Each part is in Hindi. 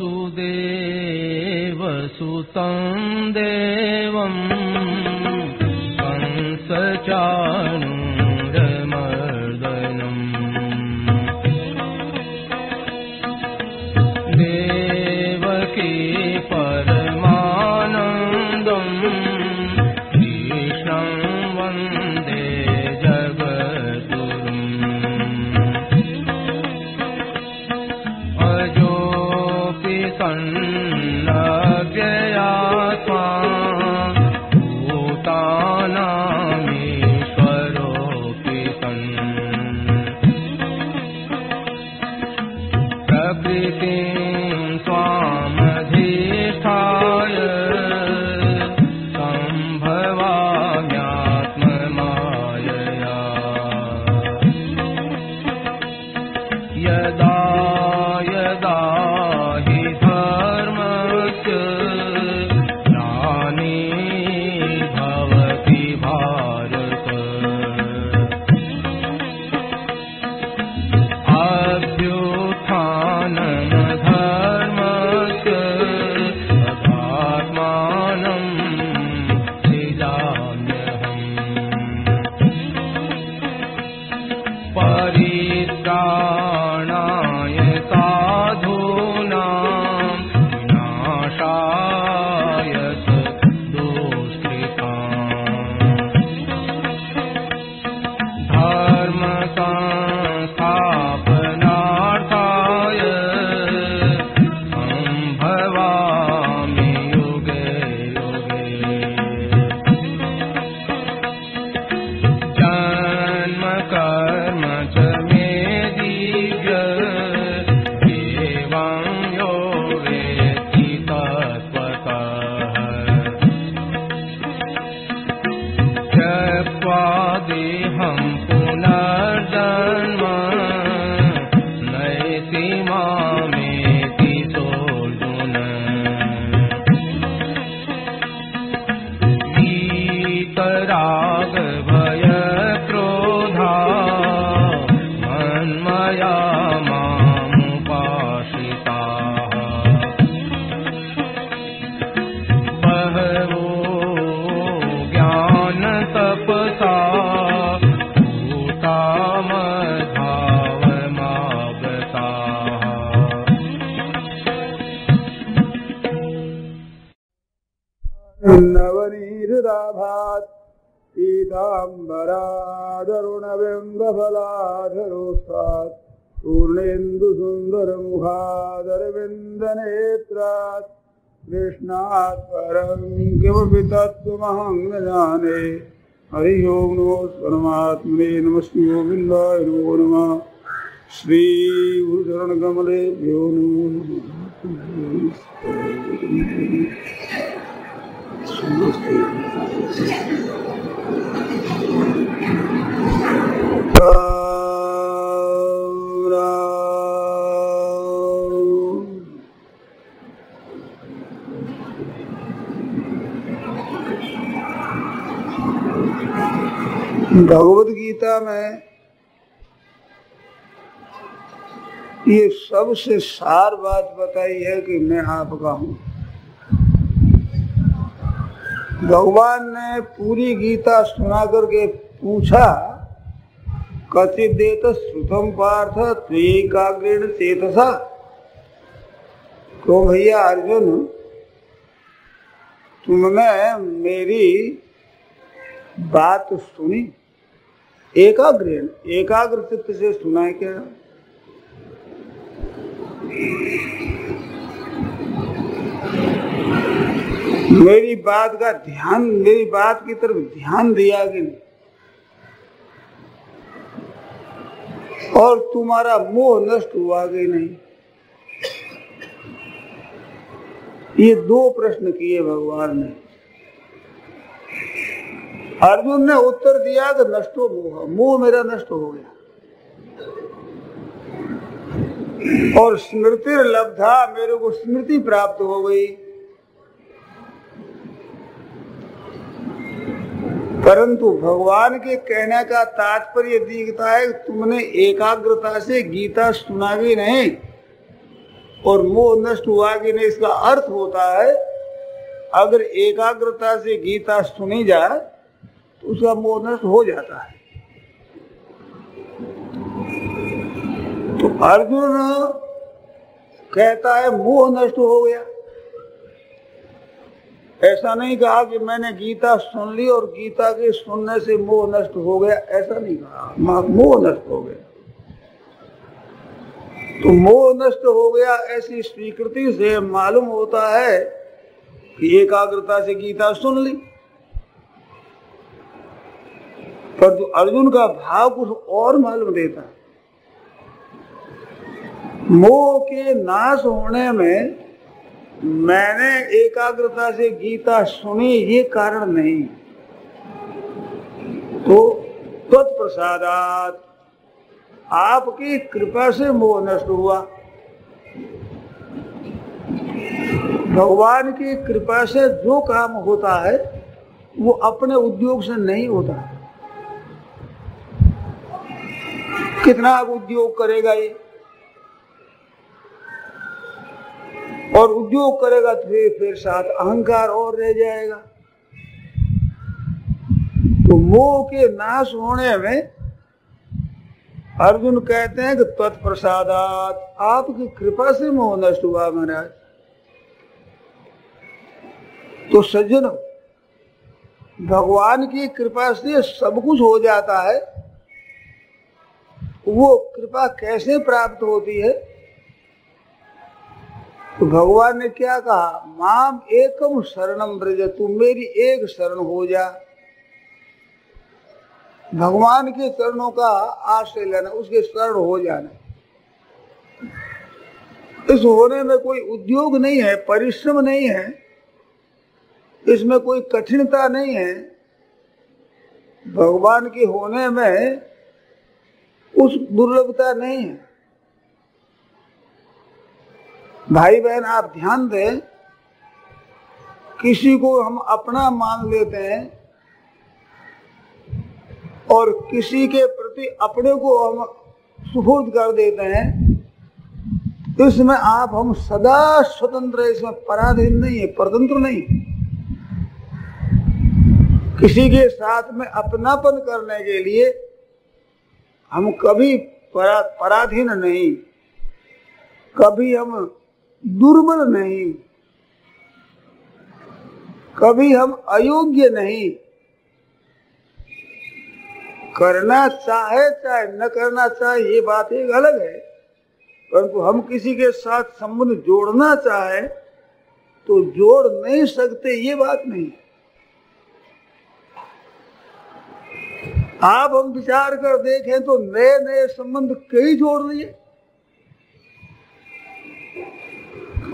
वसुदेवसुतं देवम् सबसे सार बात बताई है कि मैं आपका हूँ। भगवान ने पूरी गीता सुना करके पूछा कथित देत श्रुतम पार्थ त्वेकाग्रेण चेतसा। तो भैया अर्जुन, तुमने मेरी बात सुनी? एकाग्रेण, एकाग्र चित्त से सुना है क्या? मेरी बात का ध्यान, मेरी बात की तरफ़ ध्यान दिया कि नहीं। और तुम्हारा मोह नष्ट हुआ कि नहीं? ये दो प्रश्न किए भगवान ने। अर्जुन ने उत्तर दिया कि नष्टो मोह मोह मेरा नष्ट हो गया। और स्मृति लब्धा, मेरे को स्मृति प्राप्त हो गई। परंतु भगवान के कहने का तात्पर्य दिखता है, तुमने एकाग्रता से गीता सुना भी नहीं और मोह नष्ट हुआ कि नहीं, इसका अर्थ होता है, अगर एकाग्रता से गीता सुनी जाए तो उसका मोह नष्ट हो जाता है। तो अर्जुन कहता है, मोह नष्ट हो गया। ऐसा नहीं कहा कि मैंने गीता सुन ली और गीता के सुनने से मोह नष्ट हो गया। ऐसा नहीं कहा। मोह नष्ट हो गया। तो मोह नष्ट हो गया, ऐसी स्वीकृति से मालूम होता है कि एकाग्रता से गीता सुन ली। पर तो अर्जुन का भाव कुछ और मालूम देता मोह के नाश होने में मैंने एकाग्रता से गीता सुनी, ये कारण नहीं। तो तत्प्रसादात, आपकी कृपा से मोह नष्ट हुआ। भगवान की कृपा से जो काम होता है, वो अपने उद्योग से नहीं होता। कितना आप उद्योग करेगा ये? और उद्योग करेगा तो फिर फिर साथ अहंकार और रह जाएगा। तो मोह के नाश होने में अर्जुन कहते हैं कि तत्प्रसादात, आपकी कृपा से मोह नष्ट हुआ महाराज। तो सज्जन, भगवान की कृपा से सब कुछ हो जाता है। वो कृपा कैसे प्राप्त होती है? तो भगवान ने क्या कहा? माम एकम शरणम ब्रज तू मेरी एक शरण हो जा। भगवान के चरणों का आश्रय लेना, उसके शरण हो जाना। इस होने में कोई उद्योग नहीं है, परिश्रम नहीं है, इसमें कोई कठिनता नहीं है। भगवान के होने में उस दुर्लभता नहीं है। भाई बहन आप ध्यान दें किसी को हम अपना मान लेते हैं और किसी के प्रति अपने को हम सुपुर्द कर देते हैं इसमें आप हम सदा स्वतंत्र इसमें पराधीन नहीं है परतंत्र नहीं किसी के साथ में अपनापन करने के लिए हम कभी परा, पराधीन नहीं। कभी हम दुर्बल नहीं। कभी हम अयोग्य नहीं। करना चाहे चाहे न करना चाहे, ये बात एक अलग है। परंतु हम किसी के साथ संबंध जोड़ना चाहे तो जोड़ नहीं सकते, ये बात नहीं। आप हम विचार कर देखें तो नए नए संबंध कई जोड़ लिए।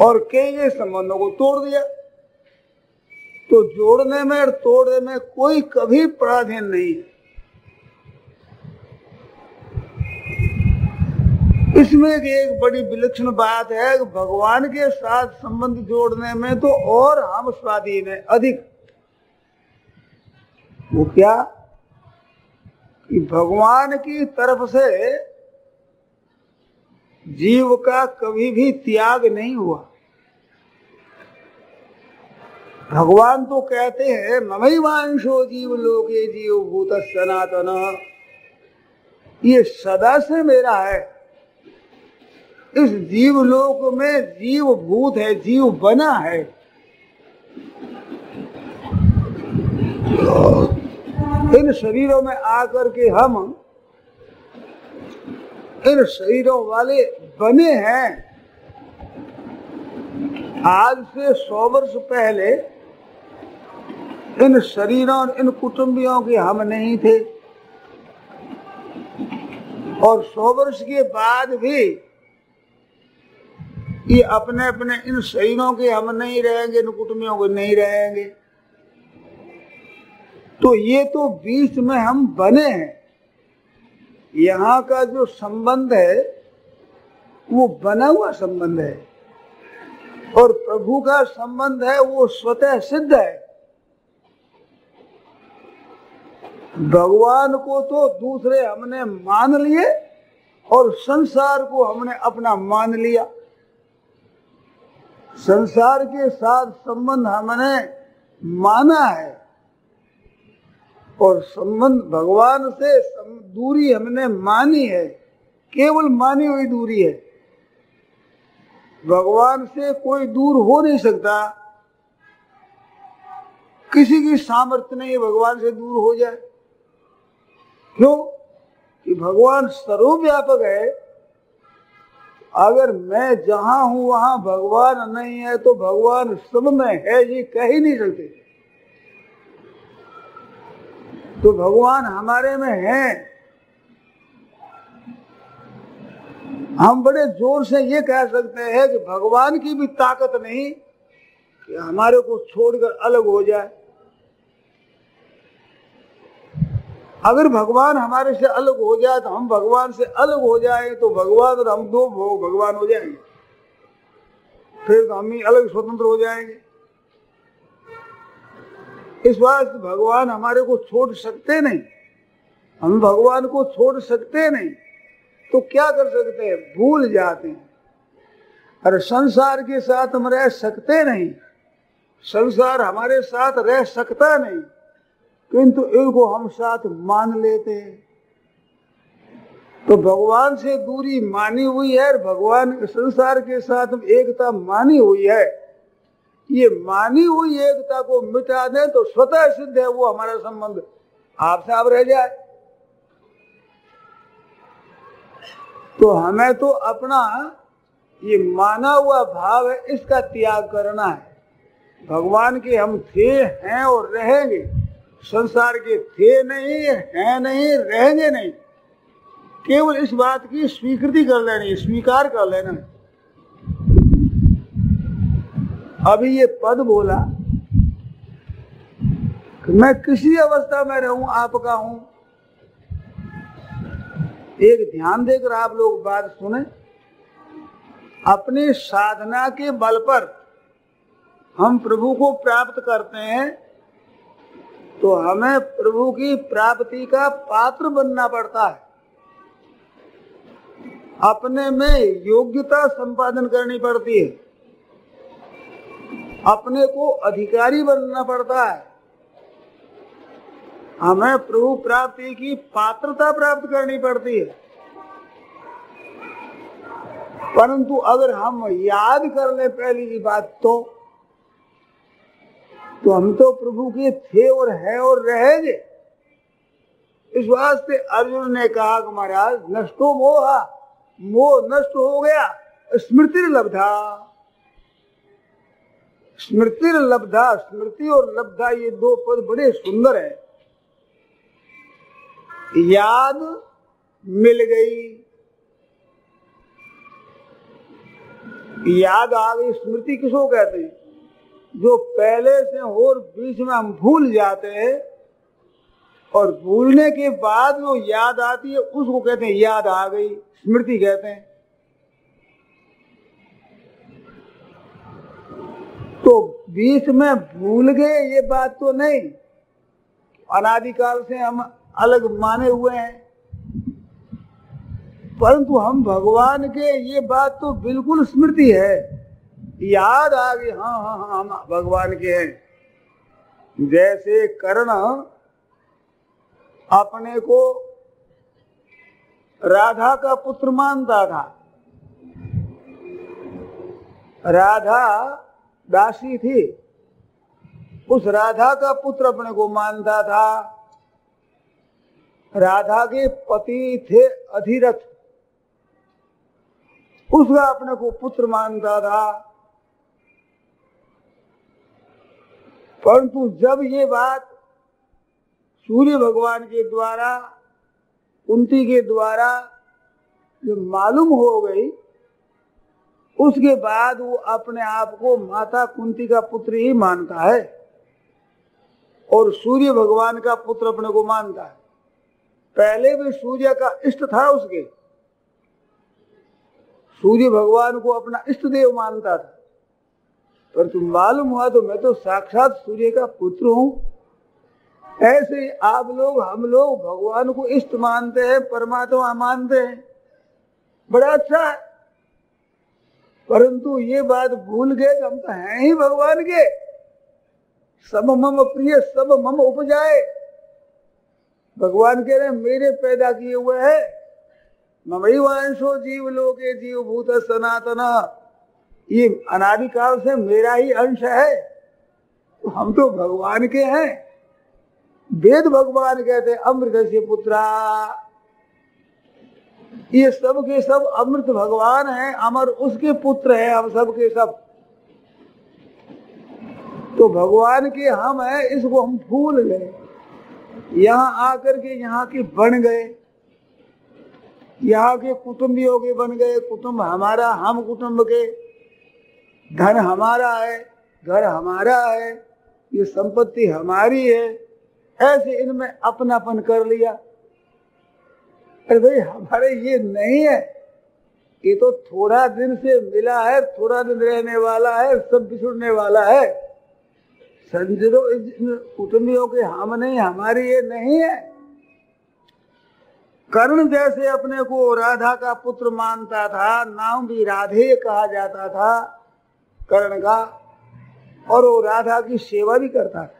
और कई नए संबंधों को तोड़ दिया। तो जोड़ने में और तोड़ने में कोई कभी पराधीन नहीं है। इसमें एक बड़ी विलक्षण बात है कि भगवान के साथ संबंध जोड़ने में तो और हम स्वाधीन है, अधिक। वो क्या? कि भगवान की तरफ़ से जीव का कभी भी त्याग नहीं हुआ। भगवान तो कहते हैं ममई वांशो जीव लोके जीव भूत सनातन। ये सदा से मेरा है। इस जीव लोक में जीव भूत है, जीव बना है। इन शरीरों में आकर के हम इन शरीरों वाले बने हैं। आज से सौ वर्ष पहले इन शरीरों और इन कुटुंबियों के हम नहीं थे। और सौ वर्ष के बाद भी ये अपने अपने इन शरीरों के हम नहीं रहेंगे, इन कुटुंबियों के नहीं रहेंगे। तो ये तो बीच में हम बने हैं। यहाँ का जो संबंध है, वो बना हुआ संबंध है। और प्रभु का संबंध है, वो स्वतः सिद्ध है। भगवान को तो दूसरे हमने मान लिए, और संसार को हमने अपना मान लिया। संसार के साथ संबंध हमने माना है। और संबंध भगवान से दूरी हमने मानी है। केवल मानी हुई दूरी है। भगवान से कोई दूर हो नहीं सकता। किसी की सामर्थ्य नहीं भगवान से दूर हो जाए। क्यों? कि भगवान सर्वव्यापक है। अगर मैं जहाँ हूँ, वहाँ भगवान नहीं है तो भगवान सब में है, ये कह ही नहीं सकते। तो भगवान हमारे में है। हम बड़े ज़ोर से ये कह सकते हैं कि भगवान की भी ताकत नहीं कि हमारे को छोड़कर अलग हो जाए। अगर भगवान हमारे से अलग हो जाए तो हम भगवान से अलग हो जाए तो भगवान और हम दो भगवान हो जाएँगे। फिर तो हम ही अलग स्वतंत्र हो जाएँगे। इस बात भगवान हमारे को छोड़ सकते नहीं। हम भगवान को छोड़ सकते नहीं। तो क्या कर सकते हैं? भूल जाते हैं। अरे संसार के साथ हम रह सकते नहीं। संसार हमारे साथ रह सकता नहीं। किंतु इनको हम साथ मान लेते हैं। तो भगवान से दूरी मानी हुई है और भगवान संसार के साथ एकता मानी हुई है। ये मानी हुई एकता को मिटा दें तो स्वतः सिद्ध है वो हमारा संबंध। आप रह जाए। तो हमें तो अपना ये माना हुआ भाव है, इसका त्याग करना है। भगवान के हम थे, हैं और रहेंगे। संसार के थे नहीं, हैं नहीं, रहेंगे नहीं। केवल इस बात की स्वीकृति कर लेनी, स्वीकार कर लेना। अभी ये पद बोला, मैं किसी अवस्था में रहूँ, आपका हूँ। एक ध्यान देकर आप लोग बात सुने, अपनी साधना के बल पर हम प्रभु को प्राप्त करते हैं तो हमें प्रभु की प्राप्ति का पात्र बनना पड़ता है। अपने में योग्यता संपादन करनी पड़ती है। अपने को अधिकारी बनना पड़ता है। हमें प्रभु प्राप्ति की पात्रता प्राप्त करनी पड़ती है। परंतु अगर हम याद कर ले पहली की बात तो तो हम तो प्रभु के थे और है और रहेंगे इस वास्ते अर्जुन ने कहा कि महाराज, नष्टो मोहा, मोह नष्ट हो गया, स्मृति लब्धा। स्मृति लब्धा, स्मृति और लब्धा, ये दो पद बड़े सुंदर है। याद मिल गई। याद आ गई, स्मृति किसको कहते हैं? जो पहले से और बीच में हम भूल जाते हैं, और भूलने के बाद वो याद आती है, उसको कहते हैं याद आ गई, स्मृति कहते हैं। बीच में भूल गए, ये बात तो नहीं। अनादिकाल से हम अलग माने हुए हैं। परंतु हम भगवान के ये बात तो बिल्कुल स्मृति है। याद आ गई हाँ हाँ हाँ हम भगवान के हैं। जैसे कर्ण अपने को राधा का पुत्र मानता था। राधा दासी थी। उस राधा का पुत्र अपने को मानता था। राधा के पति थे अधिरथ। उसका अपने को पुत्र मानता था। परंतु जब ये बात सूर्य भगवान के द्वारा, कुंती के द्वारा जो मालूम हो गई उसके बाद वो अपने आप को माता कुंती का पुत्र ही मानता है और सूर्य भगवान का पुत्र अपने को मानता है। पहले भी सूर्य का इष्ट था उसके। सूर्य भगवान को अपना इष्ट देव मानता था। पर तुम मालूम हुआ तो मैं तो साक्षात सूर्य का पुत्र हूँ। ऐसे आप लोग, हम लोग भगवान को इष्ट मानते हैं, परमात्मा मानते हैं। बड़ा अच्छा है। परंतु ये बात भूल गए कि हम तो हैं ही भगवान के। सब मम प्रिय, सब मम उपजाए। भगवान कह रहे मेरे पैदा किए हुए है। ममई वंशो जीव लोके जीव भूत सनातन। ये अनादिकाल से मेरा ही अंश है। तो हम तो भगवान के हैं। वेद भगवान कहते अमृत से पुत्रा। ये सब के सब अमृत भगवान हैं, अमर उसके पुत्र हैं, हम सब के सब। तो भगवान के हम हैं, इसको हम भूल गए यहाँ आकर के यहाँ के बन गए। यहाँ के कुटुंबियों के बन गए। कुटुंब हमारा, हम कुटुंब के। धन हमारा है, घर हमारा है, ये संपत्ति हमारी है। ऐसे इनमें अपनापन कर लिया। अरे भाई, हमारे ये नहीं है ये तो थोड़ा दिन से मिला है, थोड़ा दिन रहने वाला है, सब बिछुड़ने वाला है। संजरो कुटुंबियों के हम नहीं, हमारी ये नहीं है। कर्ण जैसे अपने को राधा का पुत्र मानता था, नाम भी राधे कहा जाता था, कर्ण का, और वो राधा की सेवा भी करता था।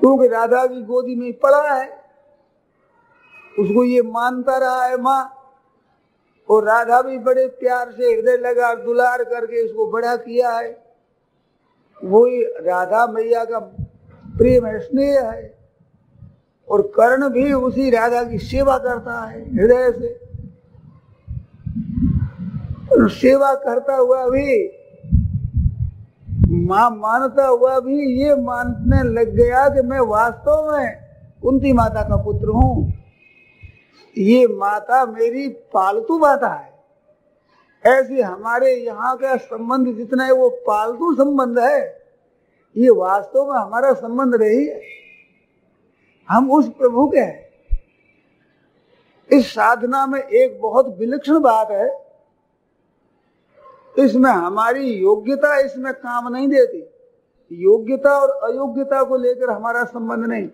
क्योंकि राधा की गोदी में पड़ा है उसको ये मानता रहा है माँ। और राधा भी बड़े प्यार से हृदय लगा दुलार करके इसको बड़ा किया है। वही राधा मैया का प्रेम है स्नेह है। और कर्ण भी उसी राधा की सेवा करता है हृदय से। सेवा करता हुआ भी, माँ मानता हुआ भी ये मानने लग गया कि मैं वास्तव में कुंती माता का पुत्र हूँ। ये माता मेरी पालतू माता है। ऐसे हमारे यहाँ का संबंध जितना है, वो पालतू संबंध है। ये वास्तव में हमारा संबंध रही है। हम उस प्रभु के हैं। इस साधना में एक बहुत विलक्षण बात है। इसमें हमारी योग्यता इसमें काम नहीं देती। योग्यता और अयोग्यता को लेकर हमारा संबंध नहीं।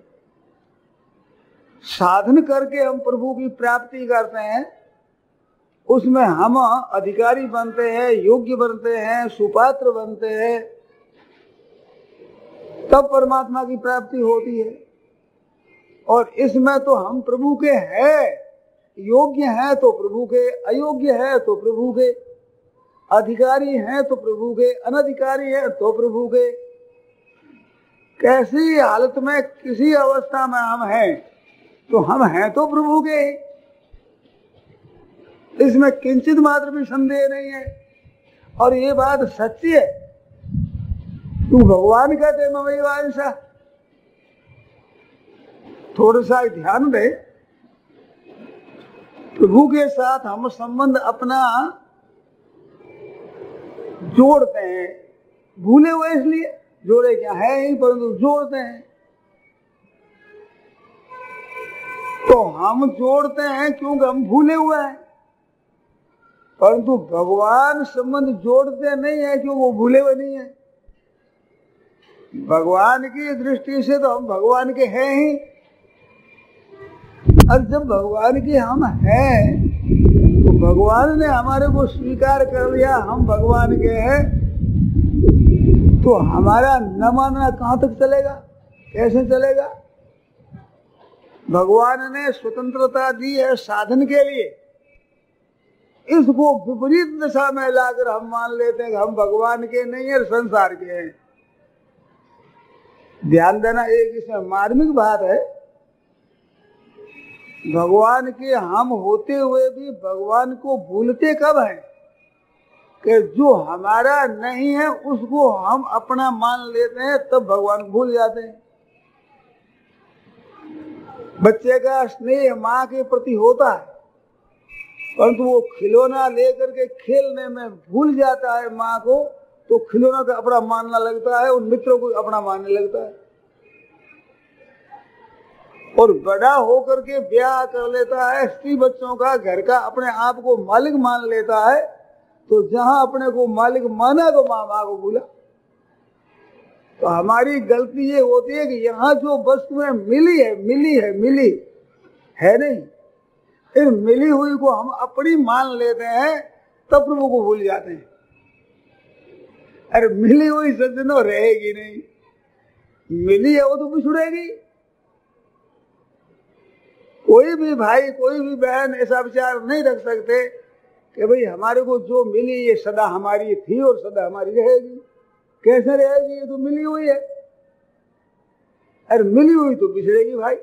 साधन करके हम प्रभु की प्राप्ति करते हैं, उसमें हम अधिकारी बनते हैं, योग्य बनते हैं, सुपात्र बनते हैं, तब परमात्मा की प्राप्ति होती है। और इसमें तो हम प्रभु के हैं, योग्य हैं तो प्रभु के, अयोग्य है तो प्रभु के, अधिकारी हैं तो प्रभु के, अनधिकारी है तो प्रभु के। कैसी हालत में, किसी अवस्था में हम हैं? तो हम हैं तो प्रभु के। इसमें किंचित मात्र भी संदेह नहीं है। और ये बात सच्ची है। तू भगवान कहते ममई वांशा थोड़ा सा ध्यान दे। प्रभु के साथ हम संबंध अपना जोड़ते हैं। भूले हुए इसलिए, जोड़े क्या है ही, परंतु जोड़ते हैं। तो हम जोड़ते हैं क्योंकि हम भूले हुए हैं। परंतु भगवान संबंध जोड़ते नहीं है क्यों वो भूले हुए नहीं है। भगवान की दृष्टि से तो हम भगवान के हैं ही। और जब भगवान के हम हैं तो भगवान ने हमारे को स्वीकार कर लिया, हम भगवान के हैं तो हमारा न मानना कहाँ तक चलेगा? कैसे चलेगा? भगवान ने स्वतंत्रता दी है साधन के लिए। इसको विपरीत दिशा में लाकर हम मान लेते हैं हम भगवान के नहीं है, संसार के हैं। ध्यान देना, एक इसमें मार्मिक बात है। भगवान के हम होते हुए भी भगवान को भूलते कब है? कि जो हमारा नहीं है, उसको हम अपना मान लेते हैं, तब भगवान भूल जाते हैं। बच्चे का स्नेह माँ के प्रति होता है। परंतु वो खिलौना लेकर के खेलने में भूल जाता है माँ को तो खिलौना का अपना मानना लगता है, उन मित्रों को अपना मानने लगता है। और बड़ा होकर के ब्याह कर लेता है, स्त्री बच्चों का घर का अपने आप को मालिक मान लेता है तो जहाँ अपने को मालिक माना तो माँ माँ को भूला तो हमारी गलती ये होती है कि यहाँ जो वस्तुएँ मिली है मिली है मिली है नहीं। इन मिली हुई को हम अपनी मान लेते हैं, तब प्रभु को भूल जाते हैं। अरे मिली हुई सज्जनों रहेगी नहीं। मिली है वो तो बिछुड़ेगी कोई भी भाई, कोई भी बहन ऐसा विचार नहीं रख सकते कि भाई हमारे को जो मिली, ये सदा हमारी थी और सदा हमारी रहेगी। कैसे रहेगी ये तो मिली हुई है? अरे मिली हुई तो बिछड़ेगी भाई।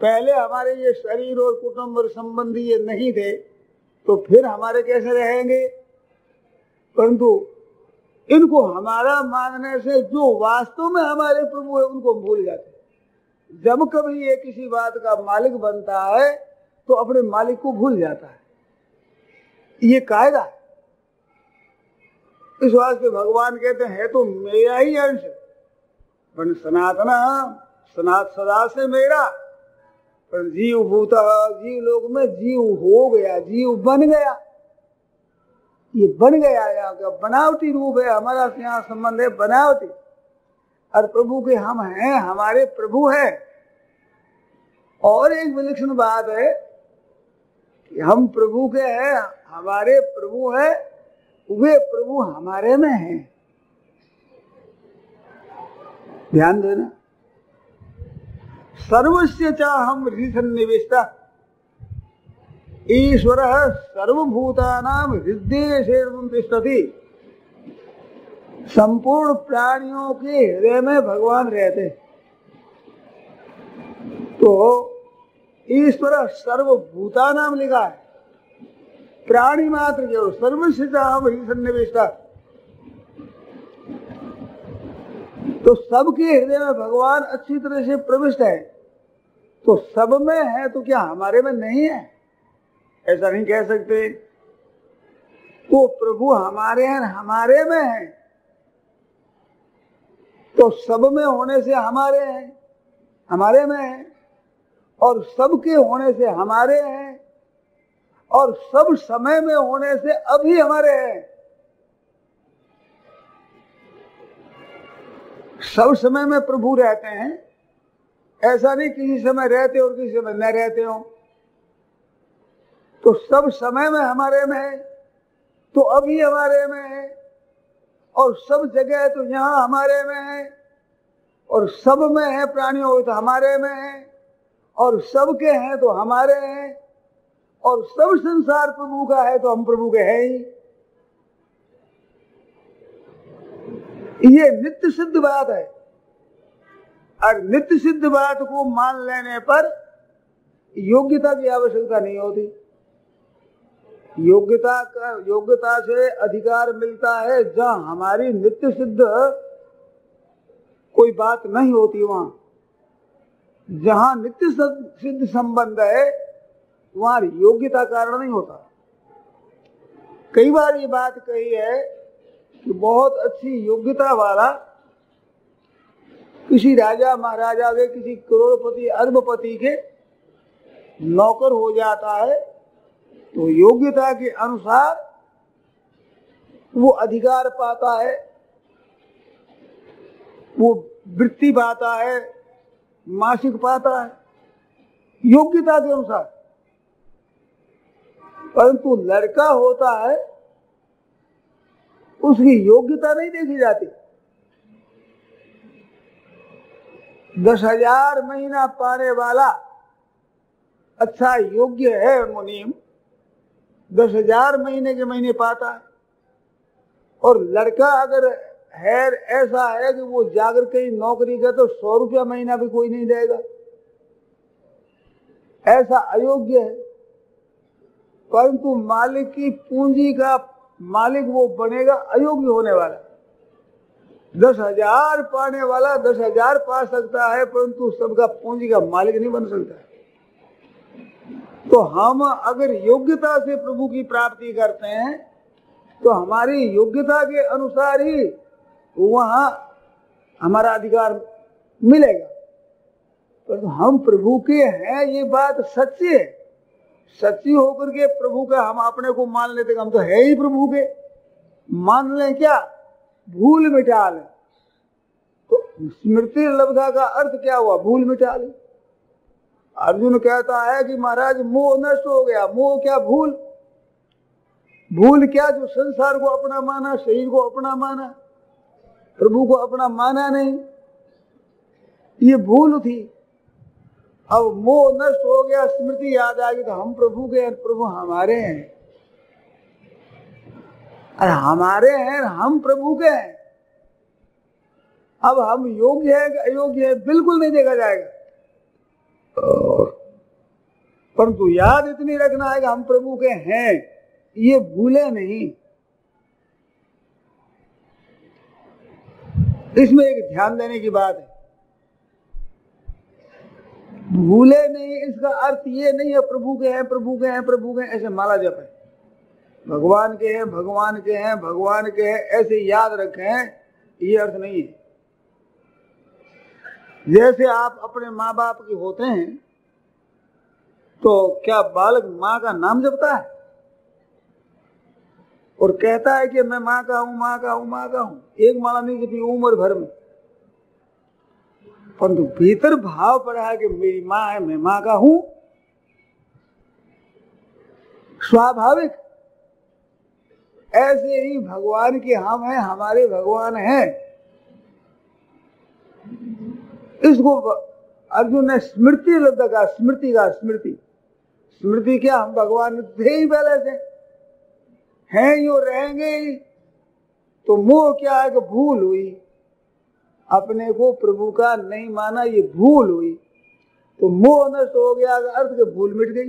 पहले हमारे ये शरीर और कुटुंब और संबंधी ये नहीं थे तो फिर हमारे कैसे रहेंगे? परंतु इनको हमारा मानने से जो वास्तव में हमारे प्रभु है, उनको भूल जाते जब कभी ये किसी बात का मालिक बनता है तो अपने मालिक को भूल जाता है। ये कायदा है। इस वास्ते भगवान कहते हैं तो मेरा ही अंश पर सनातना, सनात सदा से मेरा। पर जीव भूता, जीव लोग में जीव हो गया, जीव बन गया। ये बन गया, यहाँ का बनावटी रूप है, हमारा यहाँ संबंध है बनावटी। और प्रभु के हम हैं, हमारे प्रभु है। और एक विलक्षण बात है कि हम प्रभु के हैं, हमारे प्रभु है। वे प्रभु हमारे में हैं। ध्यान देना। सर्वस्य चा हम हृदय ईश्वर सर्वभूतानाम हृदय संपूर्ण प्राणियों के हृदय में भगवान रहते। तो ईश्वर सर्वभूता नाम लिखा है। प्राणी मात्र जो सर्वसिता हम सन्निवेशता तो सबके हृदय में भगवान अच्छी तरह से प्रविष्ट है। तो सब में है तो क्या हमारे में नहीं है? ऐसा नहीं कह सकते। तो प्रभु हमारे हैं हमारे में है। तो सब में होने से हमारे हैं, हमारे में है और सबके होने से हमारे हैं। और सब समय में होने से अभी हमारे हैं। सब समय में प्रभु रहते हैं। ऐसा नहीं किसी समय रहते और किसी समय न रहते हो। तो सब समय में हमारे में है तो अभी हमारे में है। और सब जगह है तो यहाँ हमारे में है। और सब में है प्राणियों तो हमारे में है। और सबके हैं तो हमारे हैं। और सब संसार प्रभु का है तो हम प्रभु के हैं ही। ये नित्य सिद्ध बात है। और नित्य सिद्ध बात को मान लेने पर योग्यता की आवश्यकता नहीं होती। योग्यता का, योग्यता से अधिकार मिलता है, जहाँ हमारी नित्य सिद्ध कोई बात नहीं होती वहाँ। जहाँ नित्य सिद्ध संबंध है वहाँ योग्यता कारण नहीं होता। कई बार ये बात कही है कि बहुत अच्छी योग्यता वाला किसी राजा महाराजा के, किसी करोड़पति, अरबपति के नौकर हो जाता है तो योग्यता के अनुसार वो अधिकार पाता है, वो वृत्ति पाता है, मासिक पाता है, योग्यता के अनुसार। परंतु लड़का होता है, उसकी योग्यता नहीं देखी जाती। दस हज़ार महीना पाने वाला अच्छा योग्य है मुनीम, दस हज़ार महीने के महीने पाता है। और लड़का अगर है ऐसा है कि वो जाकर कहीं नौकरी का तो सौ रुपया महीना भी कोई नहीं देगा। ऐसा अयोग्य है। परंतु मालिक की पूंजी का मालिक वो बनेगा, अयोग्य होने वाला। दस हज़ार पाने वाला, दस हज़ार पा सकता है, परंतु सबका पूंजी का मालिक नहीं बन सकता तो हम अगर योग्यता से प्रभु की प्राप्ति करते हैं तो हमारी योग्यता के अनुसार ही वहाँ हमारा अधिकार मिलेगा। पर तो हम प्रभु के हैं, ये बात सच्ची है। सच्ची होकर के प्रभु का हम अपने को मान लेते हम तो है ही प्रभु के। मान लें क्या? भूल मिटा लें। तो स्मृति लब्धा का अर्थ क्या हुआ? भूल मिटा ले। अर्जुन कहता है कि महाराज, मोह नष्ट हो गया। मोह क्या भूल? भूल क्या जो संसार को अपना माना, शरीर को अपना माना? प्रभु को अपना माना नहीं। ये भूल थी। अब मोह नष्ट हो गया, स्मृति याद आ गई तो हम प्रभु के हैं, प्रभु हमारे हैं। अरे हमारे हैं हम प्रभु के हैं। अब हम योग्य है, अयोग्य है, बिल्कुल नहीं देखा जाएगा। परंतु याद इतनी रखना है कि हम प्रभु के हैं, ये भूले नहीं। इसमें एक ध्यान देने की बात है। भूले नहीं, इसका अर्थ ये नहीं है, प्रभु के हैं, प्रभु के हैं, प्रभु के ऐसे माला जप। है भगवान के हैं, भगवान के हैं, भगवान के हैं, ऐसे याद रखें, ये अर्थ नहीं है। जैसे आप अपने माँ बाप के होते हैं तो क्या बालक माँ का नाम जपता है? और कहता है कि मैं माँ का हूँ, माँ का हूँ, माँ का हूँ। एक माला नहीं जपी उम्र भर में। परंतु भीतर भाव पड़ा है कि मेरी माँ है, मैं माँ का हूँ। स्वाभाविक, ऐसे ही भगवान के हम हैं, हमारे भगवान हैं। इसको अर्जुन ने स्मृति लब्ध का स्मृति का स्मृति। स्मृति क्या, हम भगवान थे ही पहले से। हैं यो रहेंगे ही। तो मोह क्या है कि भूल हुई। अपने को प्रभु का नहीं माना, ये भूल हुई। तो मोह नष्ट हो गया, अर्थ के भूल मिट गई।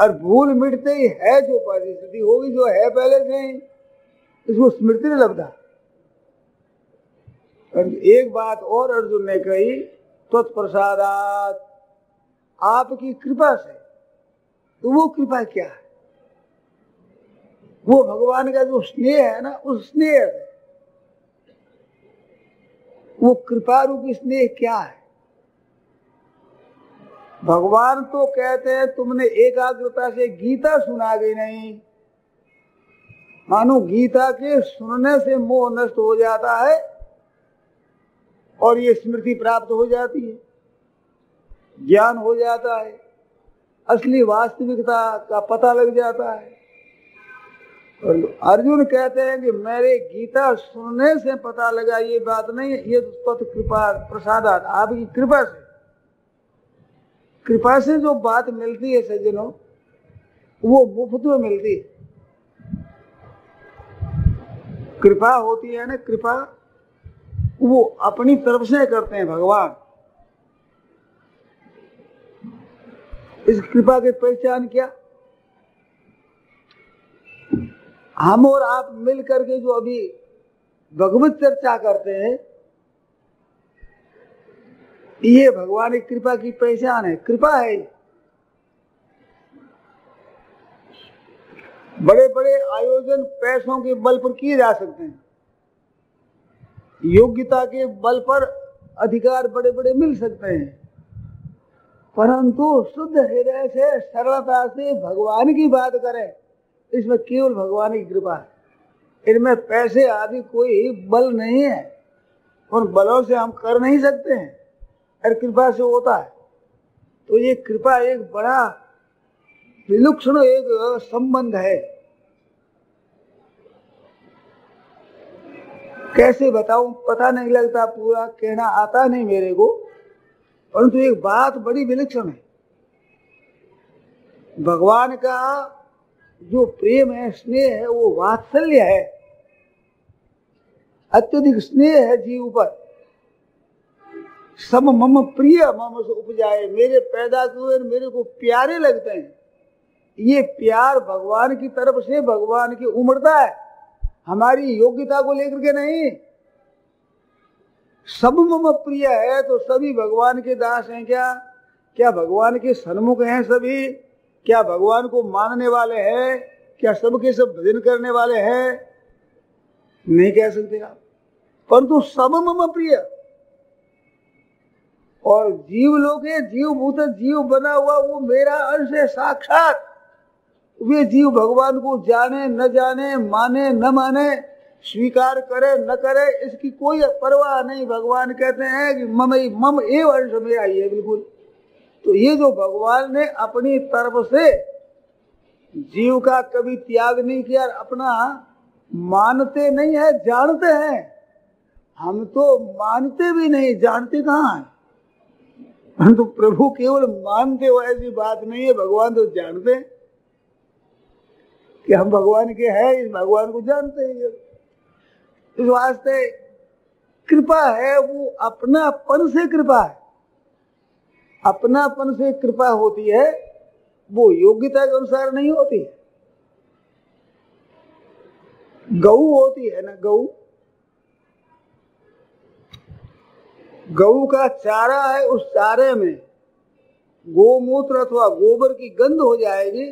और भूल मिटते ही है जो परिस्थिति होगी जो है पहले से ही। इसको स्मृति नहीं लगता एक बात और अर्जुन ने कही, तत्प्रसादात, आपकी कृपा से। तो वो कृपा क्या है? वो भगवान का जो स्नेह है ना, उस स्नेह है वो कृपा रूपी स्नेह क्या है? भगवान तो कहते हैं, तुमने एकाग्रता से गीता सुना गई नहीं। मानो गीता के सुनने से मोह नष्ट हो जाता है और ये स्मृति प्राप्त हो जाती है, ज्ञान हो जाता है, असली वास्तविकता का पता लग जाता है। अर्जुन कहते हैं कि मेरे गीता सुनने से पता लगा ये बात नहीं ये पथ कृपा प्रसाद आपकी कृपा से। कृपा से जो बात मिलती है सज्जनों, वो मुफ़्त में मिलती है। कृपा होती है ना, कृपा, वो अपनी तरफ़ से करते हैं भगवान। इस कृपा की पहचान क्या? हम और आप मिल करके जो अभी भगवत चर्चा करते हैं, ये भगवान की कृपा की पहचान है। कृपा है। बड़े बड़े आयोजन पैसों के बल पर किए जा सकते हैं। योग्यता के बल पर अधिकार बड़े बड़े मिल सकते हैं। परंतु शुद्ध हृदय से सरलता से भगवान की बात करें इसमें केवल भगवान की कृपा है। इनमें पैसे आदि कोई बल नहीं है उन बलों से हम कर नहीं सकते हैं। और कृपा से होता है। तो ये कृपा एक बड़ा विलक्षण एक संबंध है। कैसे बताऊँ? पता नहीं लगता, पूरा कहना आता नहीं मेरे को। परंतु एक बात बड़ी विलक्षण है। भगवान का जो प्रेम है, स्नेह है, वो वात्सल्य है। अत्यधिक स्नेह है जीव पर। सब मम प्रिय, मम से उपजाए। मेरे पैदा हुए मेरे को प्यारे लगते हैं। ये प्यार भगवान की तरफ़ से भगवान की उमड़ता है। हमारी योग्यता को लेकर के नहीं। सब मम प्रिय है तो सभी भगवान के दास हैं क्या? क्या भगवान के सन्मुख हैं सभी? क्या भगवान को मानने वाले हैं? क्या सबके सब भजन करने वाले हैं? नहीं कह सकते आप। परंतु सब मम प्रिय। और जीव लोग जीव भूत जीव बना हुआ वो मेरा अंश है साक्षात। वे जीव भगवान को जाने, न जाने, माने, न माने, स्वीकार करे, न करे, इसकी कोई परवाह नहीं। भगवान कहते हैं कि मम मम एव अंश मेरा ही है, बिल्कुल। तो ये जो भगवान ने अपनी तरफ़ से जीव का कभी त्याग नहीं किया अपना मानते नहीं है, जानते हैं। हम तो मानते भी नहीं, जानते कहाँ है? परंतु तो प्रभु केवल मानते हो ऐसी बात नहीं है, भगवान तो जानते हैं कि हम भगवान के हैं, इस भगवान को जानते हैं। इस वास्ते कृपा है, वो अपनापन से कृपा है। अपनापन से कृपा होती है, वो योग्यता के अनुसार नहीं होती। गऊ होती है ना, गऊ? गऊ का चारा है, उस चारे में गोमूत्र अथवा गोबर की गंध हो जाएगी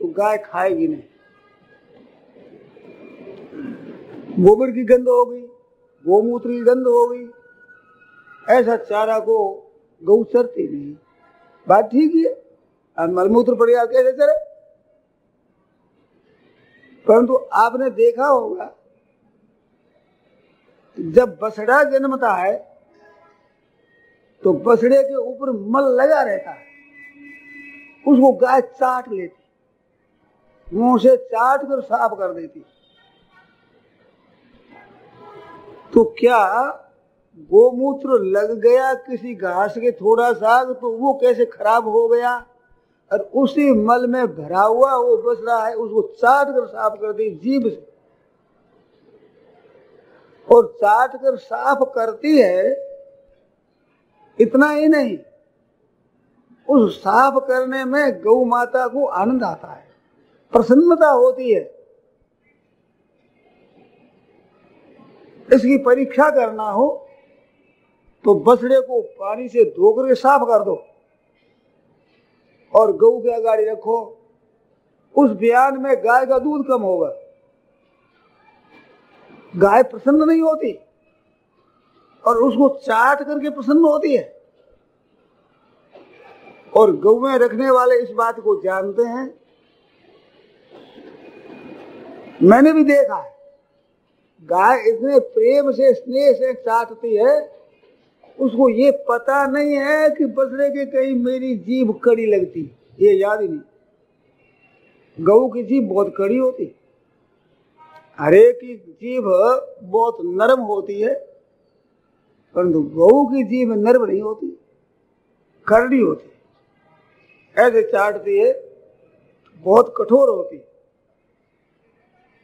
तो गाय खाएगी नहीं। गोबर की गंध हो गई, गोमूत्र की गंध हो गई, ऐसा चारा को गौ चरती नहीं। बात ठीक है मलमूत्र गया कैसे चले। परंतु आपने देखा होगा, जब बसड़ा जन्मता है तो बसड़े के ऊपर मल लगा रहता है। उसको गाय चाट लेती, मुँह से चाट कर साफ़ कर देती। तो क्या गोमूत्र लग गया, किसी घास के थोड़ा सा तो वो कैसे खराब हो गया? और उसी मल में भरा हुआ वो बस रहा है, उसको चाट कर साफ़ कर दी जीभ से। और चाट कर साफ़ करती है, इतना ही नहीं, उस साफ़ करने में गौ माता को आनंद आता है, प्रसन्नता होती है। इसकी परीक्षा करना हो तो बसड़े को पानी से धोकर करके साफ़ कर दो और गऊ के अगाड़ी रखो। उस बयान में गाय का दूध कम होगा। गाय प्रसन्न नहीं होती और उसको चाट करके प्रसन्न होती है। और गौ में रखने वाले इस बात को जानते हैं। मैंने भी देखा है, गाय इतने प्रेम से, स्नेह से चाटती है उसको ये पता नहीं है कि बसरे के कहीं मेरी जीभ कड़ी लगती। ये याद ही नहीं। गऊ की जीभ बहुत कड़ी होती। हरे की जीभ बहुत नरम होती है, परंतु गऊ की जीभ नरम नहीं होती, करड़ी होती। ऐसे चाटती है, बहुत कठोर होती।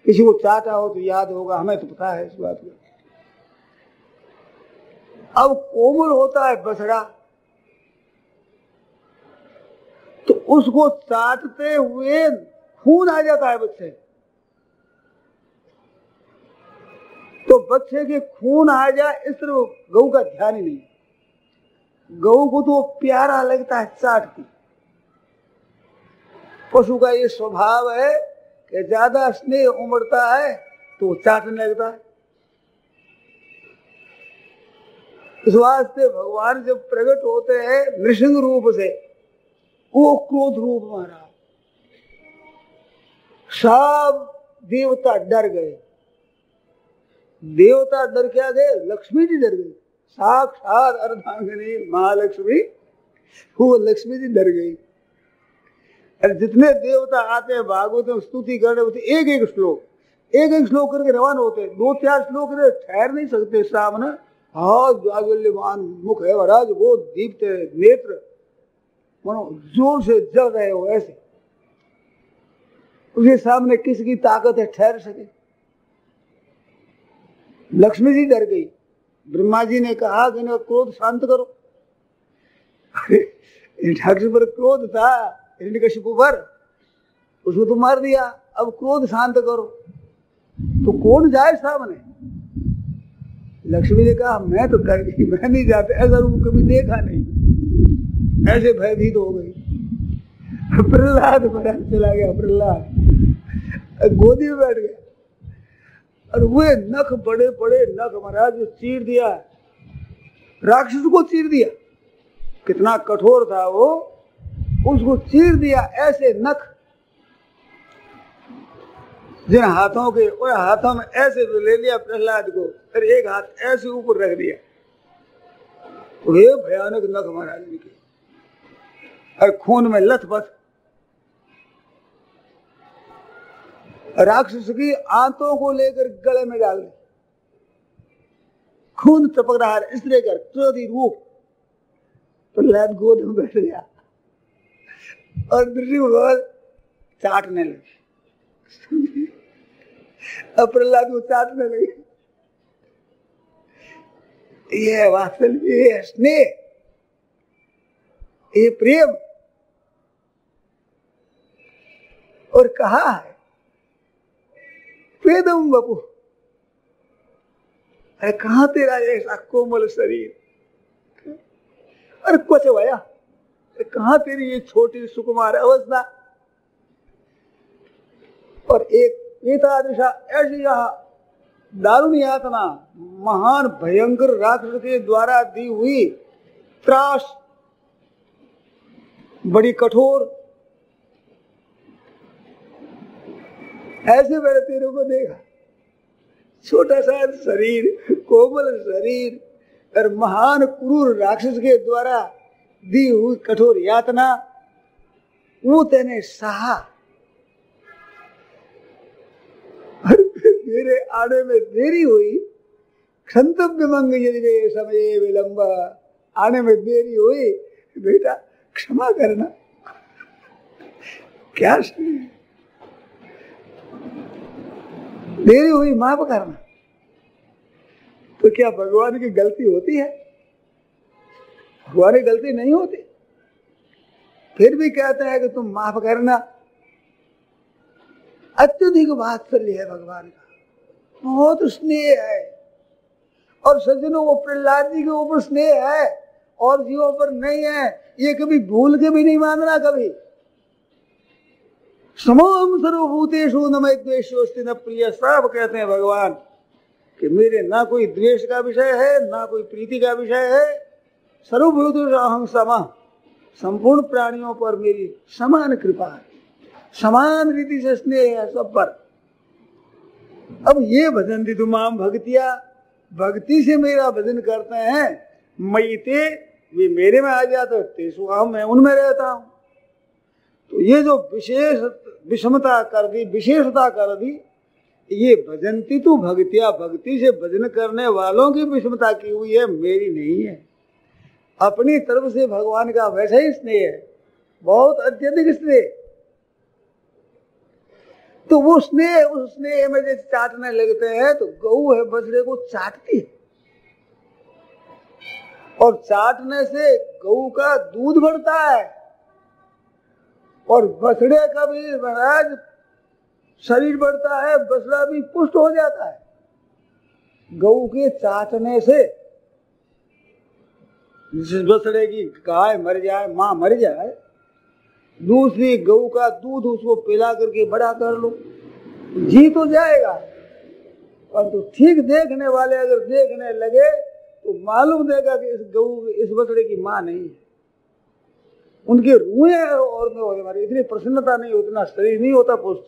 किसी को चाटा हो तो याद होगा, हमें तो पता है इस बात का। अब कोमल होता है बछड़ा। तो उसको चाटते हुए खून आ जाता है बच्चे। तो बच्चे के खून आ जाए, इस तरह गऊ का ध्यान ही नहीं। गऊ को तो प्यारा लगता है चाट की पशु का ये स्वभाव है कि ज़्यादा स्नेह उमड़ता है तो चाटने लगता है। इस वास्ते भगवान जब प्रकट होते हैं, नृसिंह रूप से, वो क्रोध रूप मारा। सब देवता डर गए। देवता डर क्या गए लक्ष्मी जी डर गई। साक्षात अर्धांगिनी महालक्ष्मी, वो लक्ष्मी जी डर गई। और जितने देवता आते हैं, भागवत स्तुति करने होते एक एक श्लोक एक एक श्लोक करके रवान होते दो चार श्लोक ठहर नहीं सकते सामने। हाँ मुख है महाराज वो दीप्त नेत्र। मनो ज़ोर से जल रहे हो ऐसे। उसके सामने किसकी ताकत है ठहर सके। लक्ष्मी जी डर गई। ब्रह्मा जी ने कहा कि इनका क्रोध शांत करो। ठाकुर पर क्रोध था हिरण्यकशिपु पर। उसको तो मार दिया, अब क्रोध शांत करो। तो कौन जाए सामने? लक्ष्मी ने कहा, मैं तो डर गई, मैं नहीं जाते, ऐसा रूप कभी देखा नहीं। ऐसे भयभीत हो गई। प्रहलाद बड़ा चला गया, प्रहलाद। गोदी में बैठ गया। और वे नख बड़े बड़े नख, महाराज चीर दिया, राक्षस को चीर दिया। कितना कठोर था वो। उसको चीर दिया, ऐसे नख जिन हाथों के, उन हाथों में ऐसे ले लिया प्रहलाद को फिर एक हाथ ऐसे ऊपर रख दिया। वे भयानक नख महाराज जी के। और खून में लथपथ। राक्षस की आंतों को लेकर गले में डाल दे। खून टपक रहा है, इसलिए कर क्रोधी रूप। प्रहलाद गोद में बैठ गया। और भगवान चाटने लगे। अब प्रहलाद चाटने लगे ये वात्सल्य ये स्नेह, ये प्रेम और कहा है वेदम बपू। अरे कहा तेरा ऐसा कोमल शरीर? अरे कुछ भया। कहा तेरी ये छोटी सुकुमार अवस्था? और एक पिता दिशा ऐसी दारुण यातना महान भयंकर राक्षस के द्वारा दी हुई त्रास, बड़ी कठोर ऐसे मैंने तेरे को देखा। छोटा सा शरीर, कोमल शरीर और महान क्रूर राक्षस के द्वारा दी हुई कठोर यातना, वो तेने सहा। मेरे आने में देरी हुई। क्षंतव्य मंग यदि समय विलंब आने में देरी हुई, बेटा क्षमा करना। क्या देरी हुई, माफ़ करना। तो क्या भगवान की गलती होती है? भगवान की गलती नहीं होती। फिर भी कहते हैं कि तुम माफ़ करना। अत्यधिक वात्सल्य है भगवान का। बहुत स्नेह है। और सज्जनों को प्रहलाद जी के ऊपर स्नेह है और जीवों पर नहीं है। ये कभी भूल के भी नहीं मानना कभी। समोम सर्वभूतेषु न मैं द्वेषोस्ति न प्रिय। सब कहते हैं भगवान कि मेरे ना कोई द्वेष का विषय है, ना कोई प्रीति का विषय है। सर्वभूत अहम समा। संपूर्ण प्राणियों पर मेरी समान कृपा है। समान रीति से स्नेह है सब पर। अब ये भजन थी तुमाम भक्तिया भक्ति से मेरा भजन करते हैं। मई ते वे मेरे में आ जाते हम मैं उनमें रहता हूँ। तो ये जो विशेष, विषमता कर दी, विशेषता कर दी, ये भजनती तू भक्तिया भक्ति से भजन करने वालों की विषमता की हुई है, मेरी नहीं है। अपनी तरफ़ से भगवान का वैसा ही स्नेह है। बहुत अत्यधिक स्नेह। तो वो स्नेह, उस स्नेह में जैसे चाटने लगते हैं तो गऊ है, बछड़े को चाटती है। और चाटने से गऊ का दूध बढ़ता है। और बछड़े का भी महाराज शरीर बढ़ता है, बछड़ा भी पुष्ट हो जाता है। गऊ के चाटने से जिस बछड़े की गाय मर जाए, माँ मर जाए दूसरी गऊ का दूध उसको पिला करके बड़ा कर लो। जी तो जाएगा, परंतु तो ठीक देखने वाले अगर देखने लगे तो मालूम देगा कि इस गऊ, इस बछड़े की माँ नहीं है। उनके रुए और में होने वाली, इतनी प्रसन्नता नहीं उतना शरीर नहीं होता पुष्ट,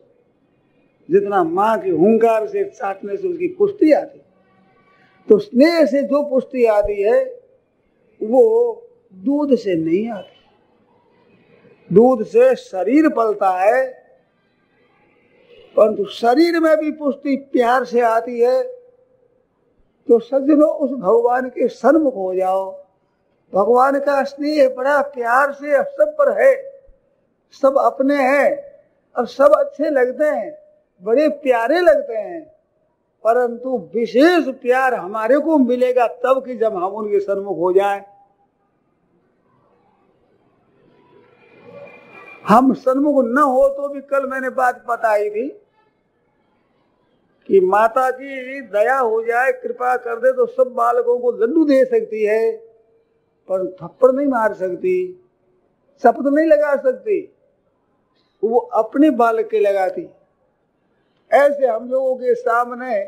जितना माँ की हुंकार से, चाटने से उसकी पुष्टि आती। तो स्नेह से जो पुष्टि आती है, वो दूध से नहीं आती। दूध से शरीर पलता है, परंतु शरीर में भी पुष्टि प्यार से आती है तो सज्जनों, उस भगवान के सन्मुख हो जाओ। भगवान का स्नेह बड़ा प्यार से सब पर है, सब अपने हैं और सब अच्छे लगते हैं, बड़े प्यारे लगते हैं, परंतु विशेष प्यार हमारे को मिलेगा तब कि जब हम उनके सन्मुख हो जाएँ। हम सन्मुख न हो तो भी कल मैंने बात बताई थी कि माता की दया हो जाए, कृपा कर दे तो सब बालकों को लड्डू दे सकती है, पर थप्पड़ नहीं मार सकती, शपथ नहीं लगा सकती। वो अपने बालक के लगाती। ऐसे हम लोगों के सामने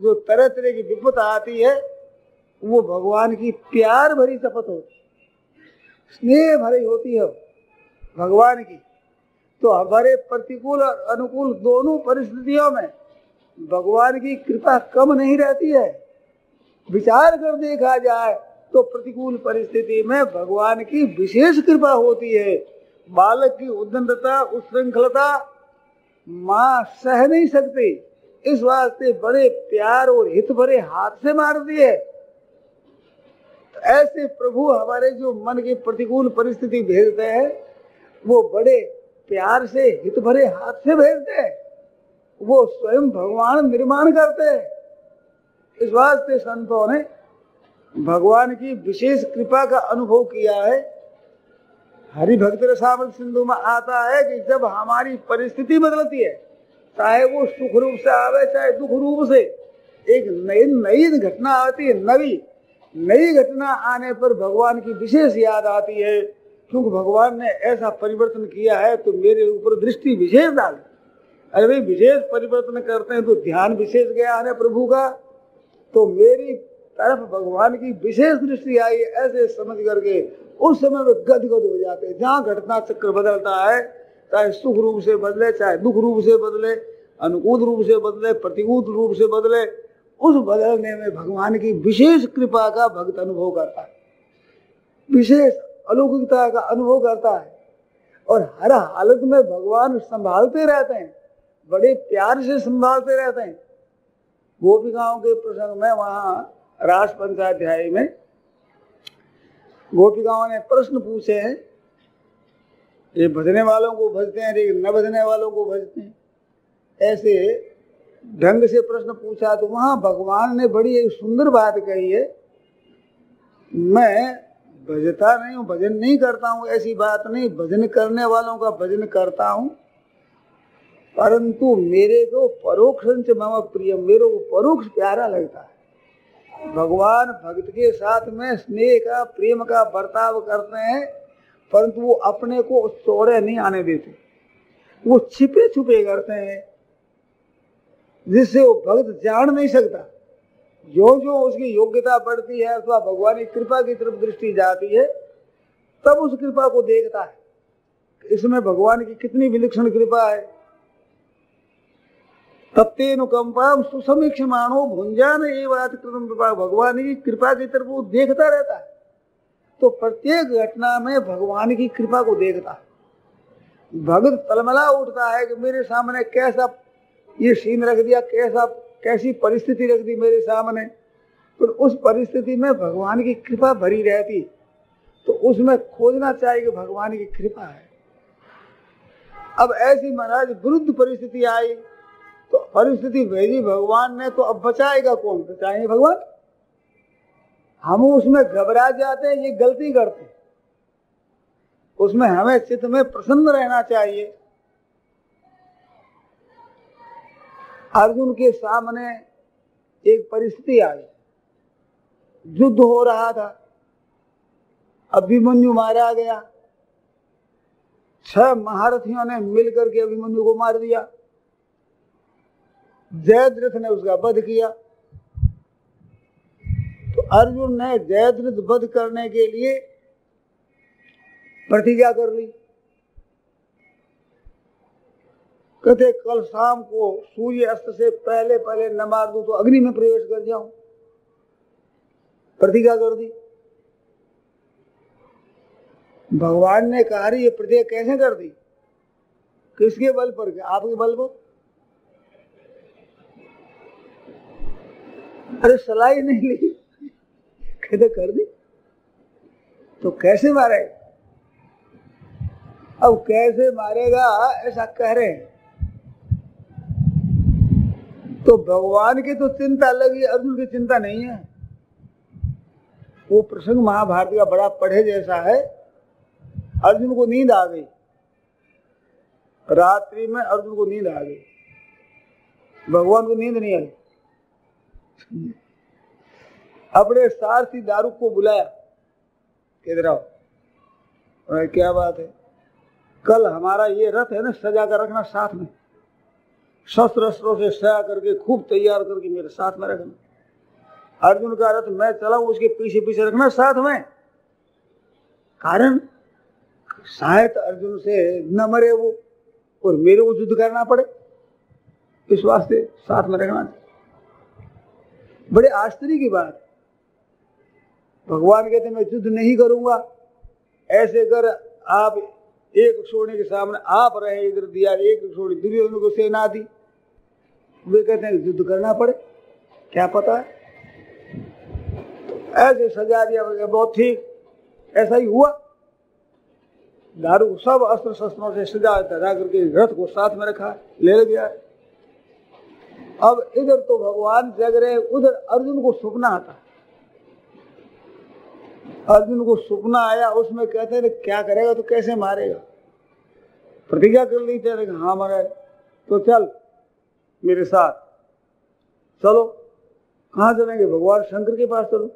जो तरह तरह की विपत आती है, वो भगवान की प्यार भरी शपथ होती। स्नेह भरी होती है भगवान की। तो हमारे प्रतिकूल और अनुकूल दोनों परिस्थितियों में भगवान की कृपा कम नहीं रहती है। विचार कर देखा जाए तो प्रतिकूल परिस्थिति में भगवान की विशेष कृपा होती है। बालक की उद्दंडता, उच्छृंखलता, माँ सह नहीं सकती। इस वास्ते बड़े प्यार और हित भरे हाथ से मार दिए तो ऐसे प्रभु हमारे जो मन की प्रतिकूल परिस्थिति भेजते हैं वो बड़े प्यार से हित भरे हाथ से भेजते हैं। वो स्वयं भगवान निर्माण करते हैं। इस वास्ते संतों ने भगवान की विशेष कृपा का अनुभव किया है। हरि भक्त रसावल सिंधु में आता है कि जब हमारी परिस्थिति बदलती है, चाहे वो सुख रूप से आवे, चाहे दुख रूप से, एक नई नई घटना आती है, नवी, नई घटना आने पर भगवान की विशेष याद आती है। क्योंकि भगवान ने ऐसा परिवर्तन किया है तो मेरे ऊपर दृष्टि विशेष डाल। अरे भाई, विशेष परिवर्तन करते हैं तो ध्यान विशेष गया है प्रभु का। तो मेरी तरफ़ भगवान की विशेष दृष्टि आई, ऐसे समझ करके उस समय में गदगद हो जाते हैं। जहाँ घटना चक्र बदलता है, चाहे सुख रूप से बदले, चाहे दुख रूप से बदले, अनुकूल रूप से बदले, प्रतिकूल रूप से बदले, उस बदलने में भगवान की विशेष कृपा का भक्त अनुभव करता है। विशेष अलौकिकता का अनुभव करता है। और हर हालत में भगवान संभालते रहते हैं, बड़े प्यार से संभालते रहते हैं। गोपिकाओं के प्रसंग में वहाँ रास पंचाध्याय में गोपिकाओं ने प्रश्न पूछे हैं, ये भजने वालों को भजते हैं, लेकिन न भजने वालों को भजते हैं। ऐसे ढंग से प्रश्न पूछा तो वहाँ भगवान ने बड़ी एक सुंदर बात कही है। मैं भजता नहीं हूँ, भजन नहीं करता हूँ, ऐसी बात नहीं। भजन करने वालों का भजन करता हूँ। परंतु मेरे को परोक्ष मम प्रिय मेरे को परोक्ष प्यारा लगता है। भगवान भक्त के साथ में स्नेह का, प्रेम का बर्ताव करते हैं, परंतु वो अपने को चौड़े नहीं आने देते। वो छिपे छुपे करते हैं, जिससे वो भक्त जान नहीं सकता। जो जो उसकी योग्यता बढ़ती है अथवा भगवान की कृपा की तरफ़ दृष्टि जाती है, तब उस कृपा को देखता है। इसमें भगवान की कितनी विलक्षण कृपा है। तत्नुकंपा सुसमीक्ष मानो भुंजान ये बात भगवान की कृपा की तरफ़ वो देखता रहता है। तो प्रत्येक घटना में भगवान की कृपा को देखता है। भगत तलमला उठता है कि मेरे सामने कैसा ये सीन रख दिया, कैसा कैसी परिस्थिति रख दी मेरे सामने? तो उस परिस्थिति में भगवान की कृपा भरी रहती। तो उसमें खोजना चाहिए कि भगवान की कृपा है। अब ऐसी महाराज विरुद्ध परिस्थिति आई तो परिस्थिति भेजी भगवान ने तो अब बचाएगा कौन? बचाएँगे भगवान? हम उसमें घबरा जाते हैं, ये गलती करते उसमें हमें चित्त में प्रसन्न रहना चाहिए। अर्जुन के सामने एक परिस्थिति आई। युद्ध हो रहा था। अभिमन्यु मारा गया। छह महारथियों ने मिलकर के अभिमन्यु को मार दिया। जयद्रथ ने उसका वध किया। तो अर्जुन ने जयद्रथ वध करने के लिए प्रतिज्ञा कर ली। कहते कल शाम को सूर्य अस्त से पहले पहले न मार दू तो अग्नि में प्रवेश कर जाऊँ? प्रतिज्ञा कर दी। भगवान ने कहा ये प्रतिज्ञा कैसे कर दी? किसके बल पर? क्या आपके बल पर? अरे, सलाह ही नहीं ली। कहते, कर दी। तो कैसे मारे? अब कैसे मारेगा, ऐसा कह रहे हैं। तो भगवान की तो चिंता लगी अर्जुन की चिंता नहीं है। वो प्रसंग महाभारत का बड़ा पढ़े जैसा है। अर्जुन को नींद आ गई। रात्रि में अर्जुन को नींद आ गई। भगवान को नींद नहीं आई। अपने सारथी दारू को बुलाया। किधर क्या बात है। कल हमारा ये रथ है ना, सजा कर रखना साथ में। शस्त्र अस्त्रों से सया करके खूब तैयार करके मेरे साथ में रखना। अर्जुन का रथ मैं चलाऊ, उसके पीछे पीछे रखना साथ में। कारण, शायद अर्जुन से न मरे वो, और मेरे को युद्ध करना पड़े। इस वास्ते साथ में रखना बड़े आश्चर्य की बात। भगवान कहते, मैं युद्ध नहीं करूँगा। ऐसे कर, आप एक सोने के सामने, आप रहे इधर दिया, एक सोने दुर्योधन को सेना दी। वे कहते हैं युद्ध करना पड़े। क्या पता? है ऐसे सजा दिया बहुत ठीक। ऐसा ही हुआ। दारू सब अस्त्र शस्त्रों से सजा सजा करके रथ को साथ में रखा, ले गया अब इधर तो भगवान जग रहे उधर अर्जुन को सपना आता। अर्जुन को सपना आया, उसमें कहते हैं क्या करेगा तो कैसे मारेगा? प्रतिज्ञा कर ली थे हाँ महाराज तो चल मेरे साथ। चलो, कहा चलेंगे भगवान शंकर के पास चलो।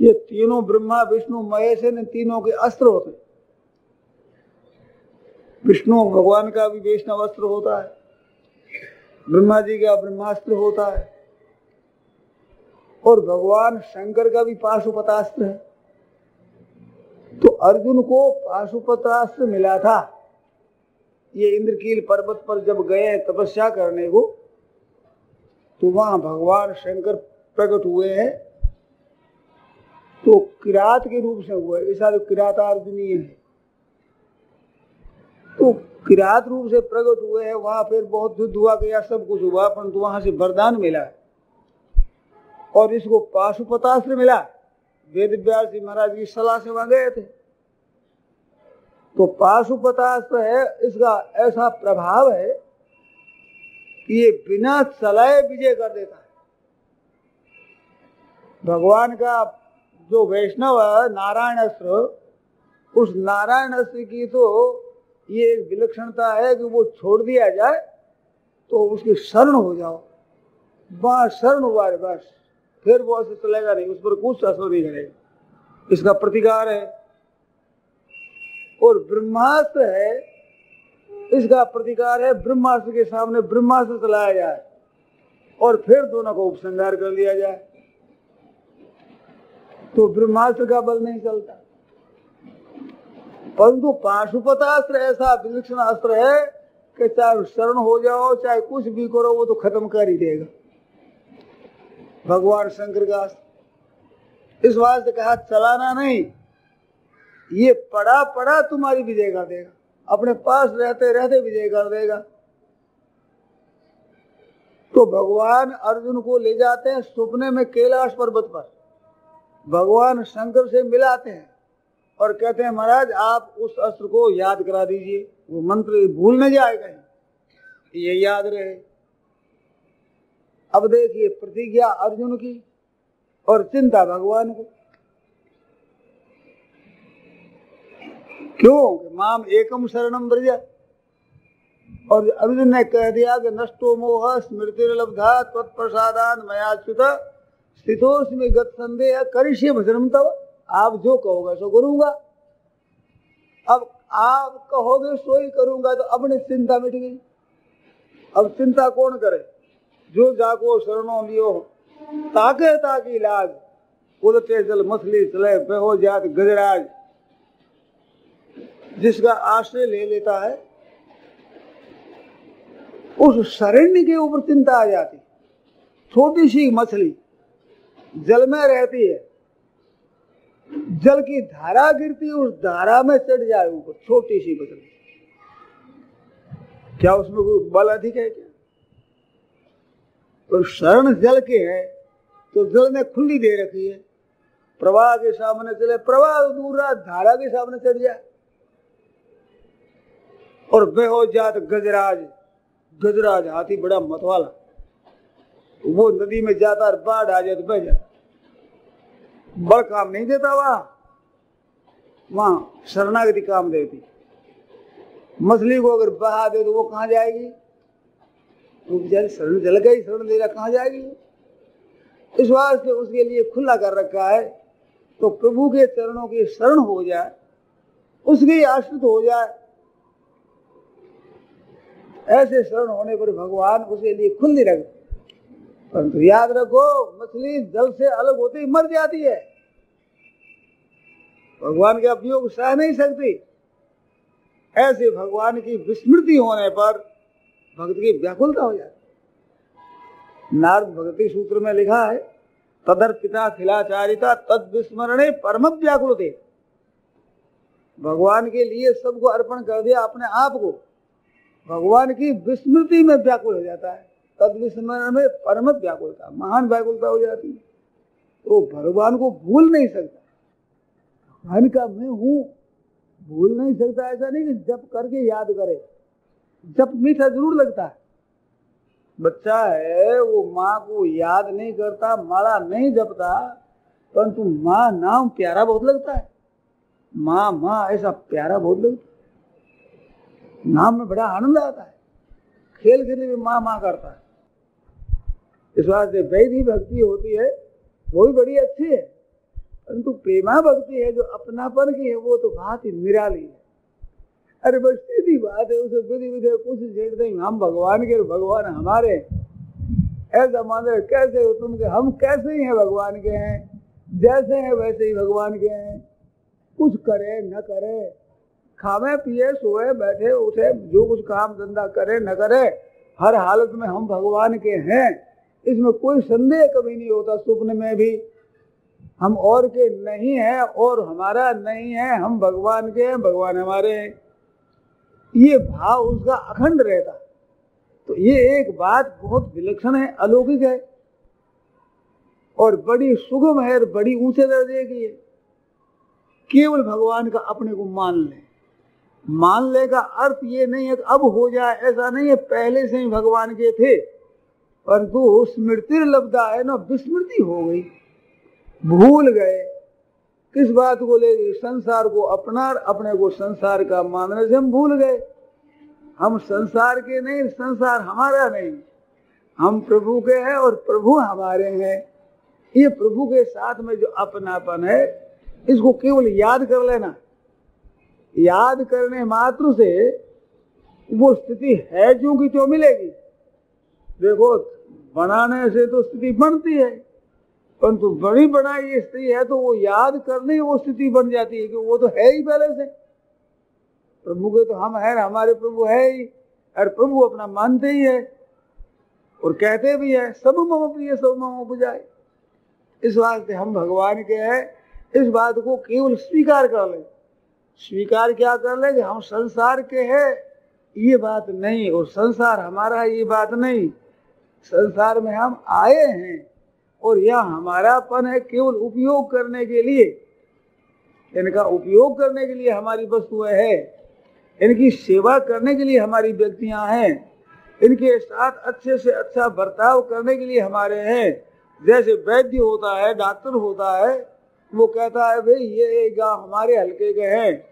ये तीनों ब्रह्मा, विष्णु, महेश इन तीनों के अस्त्र होते हैं। विष्णु भगवान का भी वैष्णव अस्त्र होता है। ब्रह्मा जी का ब्रह्मास्त्र होता है। और भगवान शंकर का भी पाशुपतास्त्र है। तो अर्जुन को पाशुपतास्त्र मिला था। ये इंद्रकील पर्वत पर जब गए, तपस्या करने को तो वहाँ भगवान शंकर प्रकट हुए हैं। तो किरात के रूप से हुए ऐसा तो किरात अर्जुनीय है। तो किरात रूप से प्रकट हुए हैं, वहाँ फिर बहुत युद्ध हुआ, गया, सब कुछ हुआ, परंतु वहाँ से वरदान मिला। और इसको पाशुपतास्त्र मिला। वेद व्यास जी महाराज की सलाह से वहाँ गए थे। तो पाशुपतास्त्र है, इसका ऐसा प्रभाव है कि ये बिना चलाए विजय कर देता है। भगवान का जो वैष्णव है, नारायण अस्त्र, उस नारायण अस्त्र की तो ये एक विलक्षणता है कि वो छोड़ दिया जाए तो उसकी शरण हो जाओ। बस शरण हुआ है, बस। फिर वो ऐसे चलेगा नहीं उस पर कुछ असर नहीं करेगा। इसका प्रतिकार है। और ब्रह्मास्त्र है, इसका प्रतिकार है ब्रह्मास्त्र के सामने ब्रह्मास्त्र चलाया जाए और फिर दोनों को उपसंहार कर लिया जाए। तो ब्रह्मास्त्र का बल नहीं चलता। परंतु पाशुपतास्त्र ऐसा विलक्षण अस्त्र है कि चाहे शरण हो जाओ, चाहे कुछ भी करो, वो तो खत्म कर ही देगा। भगवान शंकर का इस वास्ते कहा, चलाना नहीं। ये पड़ा पड़ा तुम्हारी विजय कर देगा। अपने पास रहते रहते विजय कर देगा। तो भगवान अर्जुन को ले जाते हैं सपने में कैलाश पर्वत पर। भगवान शंकर से मिलाते हैं और कहते हैं, महाराज, आप उस अस्त्र को याद करा दीजिए। वो मंत्र भूल न जाएगा ये याद रहे। अब देखिए प्रतिज्ञा अर्जुन की और चिंता भगवान को। क्यों माम एकम शरणम ब्रज और अर्जुन ने कह दिया कि नष्टो मोह स्मृति लब्धा तत्प्रसादान मयाच्युत स्थितोष में गत संदेह करिष्य भजनम तब आप जो कहोगे सो करूँगा। अब आप कहोगे सो ही करूँगा तो अपनी चिंता मिट गई। अब चिंता कौन करे? जो जाको शरणों लियो ताके ताकि इलाज उड़ते जल मछली चले बेहो जात गजराज। जिसका आश्रय ले लेता है, उस शरण्य के ऊपर चिंता आ जाती। छोटी सी मछली जल में रहती है। जल की धारा गिरती है उस धारा में चढ़ जाए ऊपर छोटी सी मछली। क्या उसमें कोई बल अधिक है क्या? तो शरण जल के है तो जल ने खुली दे रखी है। प्रवाह के सामने चले, प्रवाह दूर रहा, धारा के सामने चढ़ जाए। और बेहो जात गजराज गजराज हाथी बड़ा मतवाला। वो नदी में जाता और बाढ़ आ जाए तो बह जाता। बड़ काम नहीं देता वहाँ। वहाँ शरणागति काम देती। मछली को अगर बहा दे तो वो कहा जाएगी? वो बेचारी शरण जल गई, शरण दे रहा कहाँ जाएगी? इस वास्ते उसके लिए खुला कर रखा है तो प्रभु के चरणों की शरण हो जाए, उसके आश्रित हो जाए ऐसे शरण होने पर भगवान उसके लिए खुली रख परंतु याद रखो, मछली जल से अलग होते ही मर जाती है। भगवान के अभियोग सह नहीं सकती। ऐसे भगवान की विस्मृति होने पर भक्त की व्याकुलता हो जाती नारद भक्ति सूत्र में लिखा है तदर पिता खिलाचारिता तद विस्मरणे परम व्याकुल भगवान के लिए सबको अर्पण कर दिया अपने आप को। भगवान की विस्मृति में व्याकुल हो जाता है। तद विस्मरण में परमत व्याकुलता, महान व्याकुलता हो जाती है। तो भगवान को भूल नहीं सकता। भगवान का मैं हूँ, भूल नहीं सकता, ऐसा नहीं कि जब करके याद करे। जब मीठा ज़रूर लगता है। बच्चा है, वो माँ को याद नहीं करता, माला नहीं जपता, परंतु माँ नाम प्यारा बहुत लगता है। माँ माँ, ऐसा प्यारा बहुत लगता है। नाम में बड़ा आनंद आता है। खेल खेलने में माँ माँ करता है। इस वास्ते वैधि भक्ति होती है, वो भी बड़ी अच्छी है। परंतु प्रेमा भक्ति है, जो अपनापन की है, वो तो बात ही निराली है। अरे बस सीधी बात है, उसे विधि विधि कुछ छेड़ देंगे हम भगवान के, भगवान हमारे ऐसा मान रहे कैसे हो तुम के? हम कैसे ही हैं भगवान के हैं? जैसे हैं वैसे ही भगवान के हैं। कुछ करे, न करे खावे, पिए, सोए, बैठे, उठे, जो कुछ काम धंधा करे, न करे, हर हालत में हम भगवान के हैं। इसमें कोई संदेह कभी नहीं होता स्वप्न में भी। हम और के नहीं है और हमारा नहीं है, हम भगवान के हैं, भगवान हमारे हैं। ये भाव उसका अखंड रहता। तो ये एक बात बहुत विलक्षण है, अलौकिक है। और बड़ी सुगम है और बड़ी ऊँचे दर्जे की है। केवल भगवान का अपने को मान ले। मान ले का अर्थ ये नहीं है कि अब हो जाए, ऐसा नहीं है, पहले से ही भगवान के थे। परंतु स्मृति लब्धा है ना, विस्मृति हो गई। भूल गए। किस बात को ले, संसार को अपना अपने को संसार का मानने से हम भूल गए। हम संसार के नहीं, संसार हमारा नहीं। हम प्रभु के हैं और प्रभु हमारे हैं। ये प्रभु के साथ में जो अपनापन है, इसको केवल याद कर लेना। याद करने मात्र से वो स्थिति है जो की क्यों मिलेगी? देखो, बनाने से तो स्थिति बनती है, परंतु बड़ी बनाई स्थिति है तो वो याद करने वो स्थिति बन जाती है कि वो तो है ही पहले से। प्रभु के तो हम है, हमारे प्रभु है ही और प्रभु अपना मानते ही है और कहते भी है, सब मम प्रिय, सब मम बुझाए इस वास्ते हम भगवान के हैं, इस बात को केवल स्वीकार कर ले। स्वीकार क्या कर ले हम संसार के हैं? ये बात नहीं और संसार हमारा ये बात नहीं। संसार में हम आए हैं और यह हमारापन है केवल उपयोग करने के लिए। इनका उपयोग करने के लिए हमारी वस्तुएँ है। इनकी सेवा करने के लिए हमारी व्यक्तियाँ हैं। इनके साथ अच्छे से अच्छा बर्ताव करने के लिए हमारे हैं। जैसे वैद्य होता है, डॉक्टर होता है वो कहता है, भाई, ये गाँव हमारे हल्के के हैं,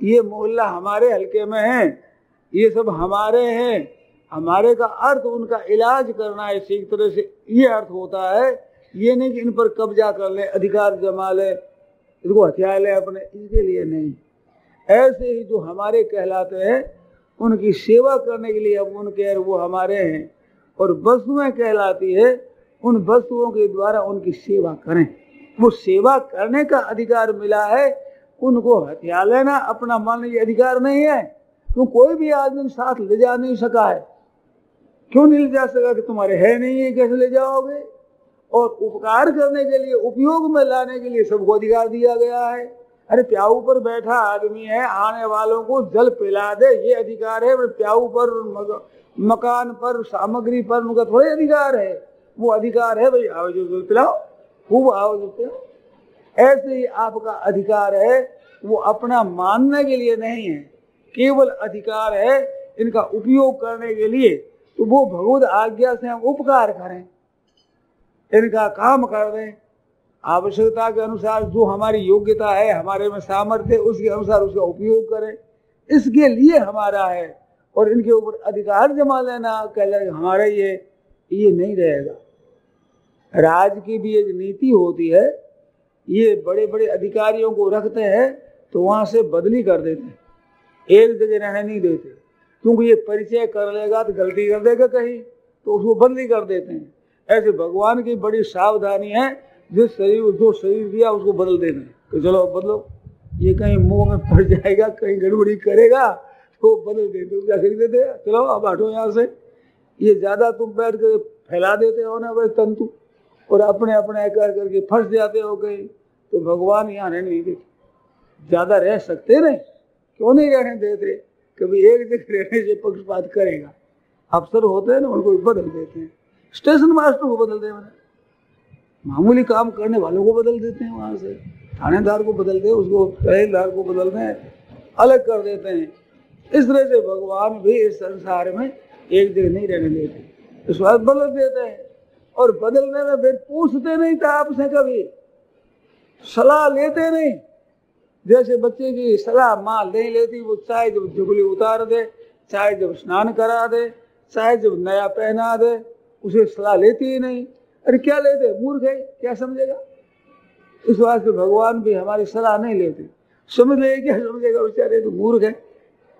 ये मोहल्ला हमारे हल्के में है, ये सब हमारे हैं, हमारे का अर्थ उनका इलाज करना है, इसी तरह से ये अर्थ होता है, ये नहीं कि इन पर कब्जा कर ले, अधिकार जमा ले इसको हथियार ले अपने इसके लिए नहीं। ऐसे ही जो हमारे कहलाते हैं, उनकी सेवा करने के लिए अब उनके वो हमारे हैं, और वस्तुएँ कहलाती है, उन वस्तुओं के द्वारा उनकी सेवा करें। वो सेवा करने का अधिकार मिला है, उनको हथियार लेना अपना मन ये अधिकार नहीं है। तो कोई भी आदमी साथ ले जा नहीं सका है। क्यों नहीं ले जा सका कि तुम्हारे है नहीं है कैसे ले जाओगे? और उपकार करने के लिए, उपयोग में लाने के लिए सबको अधिकार दिया गया है। अरे, प्याऊ पर बैठा आदमी है, आने वालों को जल पिला दे, ये अधिकार है। प्याऊ पर मकान पर, सामग्री पर उनका थोड़े अधिकार है। वो अधिकार है, भाई, आओ जो जल पिलाओ। खूब ऐसे ही आपका अधिकार है, वो अपना मानने के लिए नहीं है, केवल अधिकार है इनका उपयोग करने के लिए। तो वो भगवत आज्ञा से हम उपकार करें, इनका काम कर दें। आवश्यकता के अनुसार जो हमारी योग्यता है, हमारे में सामर्थ्य उसके अनुसार उसका उपयोग करें। इसके लिए हमारा है और इनके ऊपर अधिकार जमा लेना कह हमारा ये ये नहीं रहेगा। राज की भी एक नीति होती है, ये बड़े बड़े अधिकारियों को रखते हैं तो वहाँ से बदली कर देते हैं। एक जगह रहने नहीं देते। क्योंकि ये परिचय कर लेगा तो गलती कर देगा कहीं तो उसको बदली कर देते हैं। ऐसे भगवान की बड़ी सावधानी है, जिस शरीर, जो शरीर दिया उसको बदल देना है। तो चलो बदलो। ये कहीं मुँह में पड़ जाएगा, कहीं गड़बड़ी करेगा तो बदल दे दो क्या खरीद देते चलो अब हटो यहाँ से। ये ज़्यादा तुम बैठ कर फैला देते हो ना भाई तंतु। और अपने अपने कर करके फंस जाते हो गए। तो भगवान यहाँ रहने नहीं देते। ज़्यादा रह सकते नहीं। क्यों नहीं रहने देते? कभी एक जगह रहने से पक्षपात करेगा। अफसर होते हैं ना, उनको बदल देते हैं। स्टेशन मास्टर को बदल दे मामूली काम करने वालों को बदल देते हैं वहाँ से। थानेदार को बदल दे, उसको तहसीलदार को बदल दें, अलग कर देते हैं। इस तरह से भगवान भी इस संसार में एक जगह नहीं रहने देते। इस बात बदल देते हैं। और बदलने में फिर पूछते नहीं था आपसे कभी। सलाह लेते नहीं। जैसे बच्चे की सलाह माँ नहीं लेती, वो चाहे जब जुगली उतार दे चाहे जब स्नान करा दे चाहे जब नया पहना दे, उसे सलाह लेती ही नहीं। अरे क्या लेते? मूर्ख है, क्या समझेगा? इस वास्ते भगवान भी हमारी सलाह नहीं लेते। समझ ले क्या? समझेगा बेचारे तो मूर्ख है।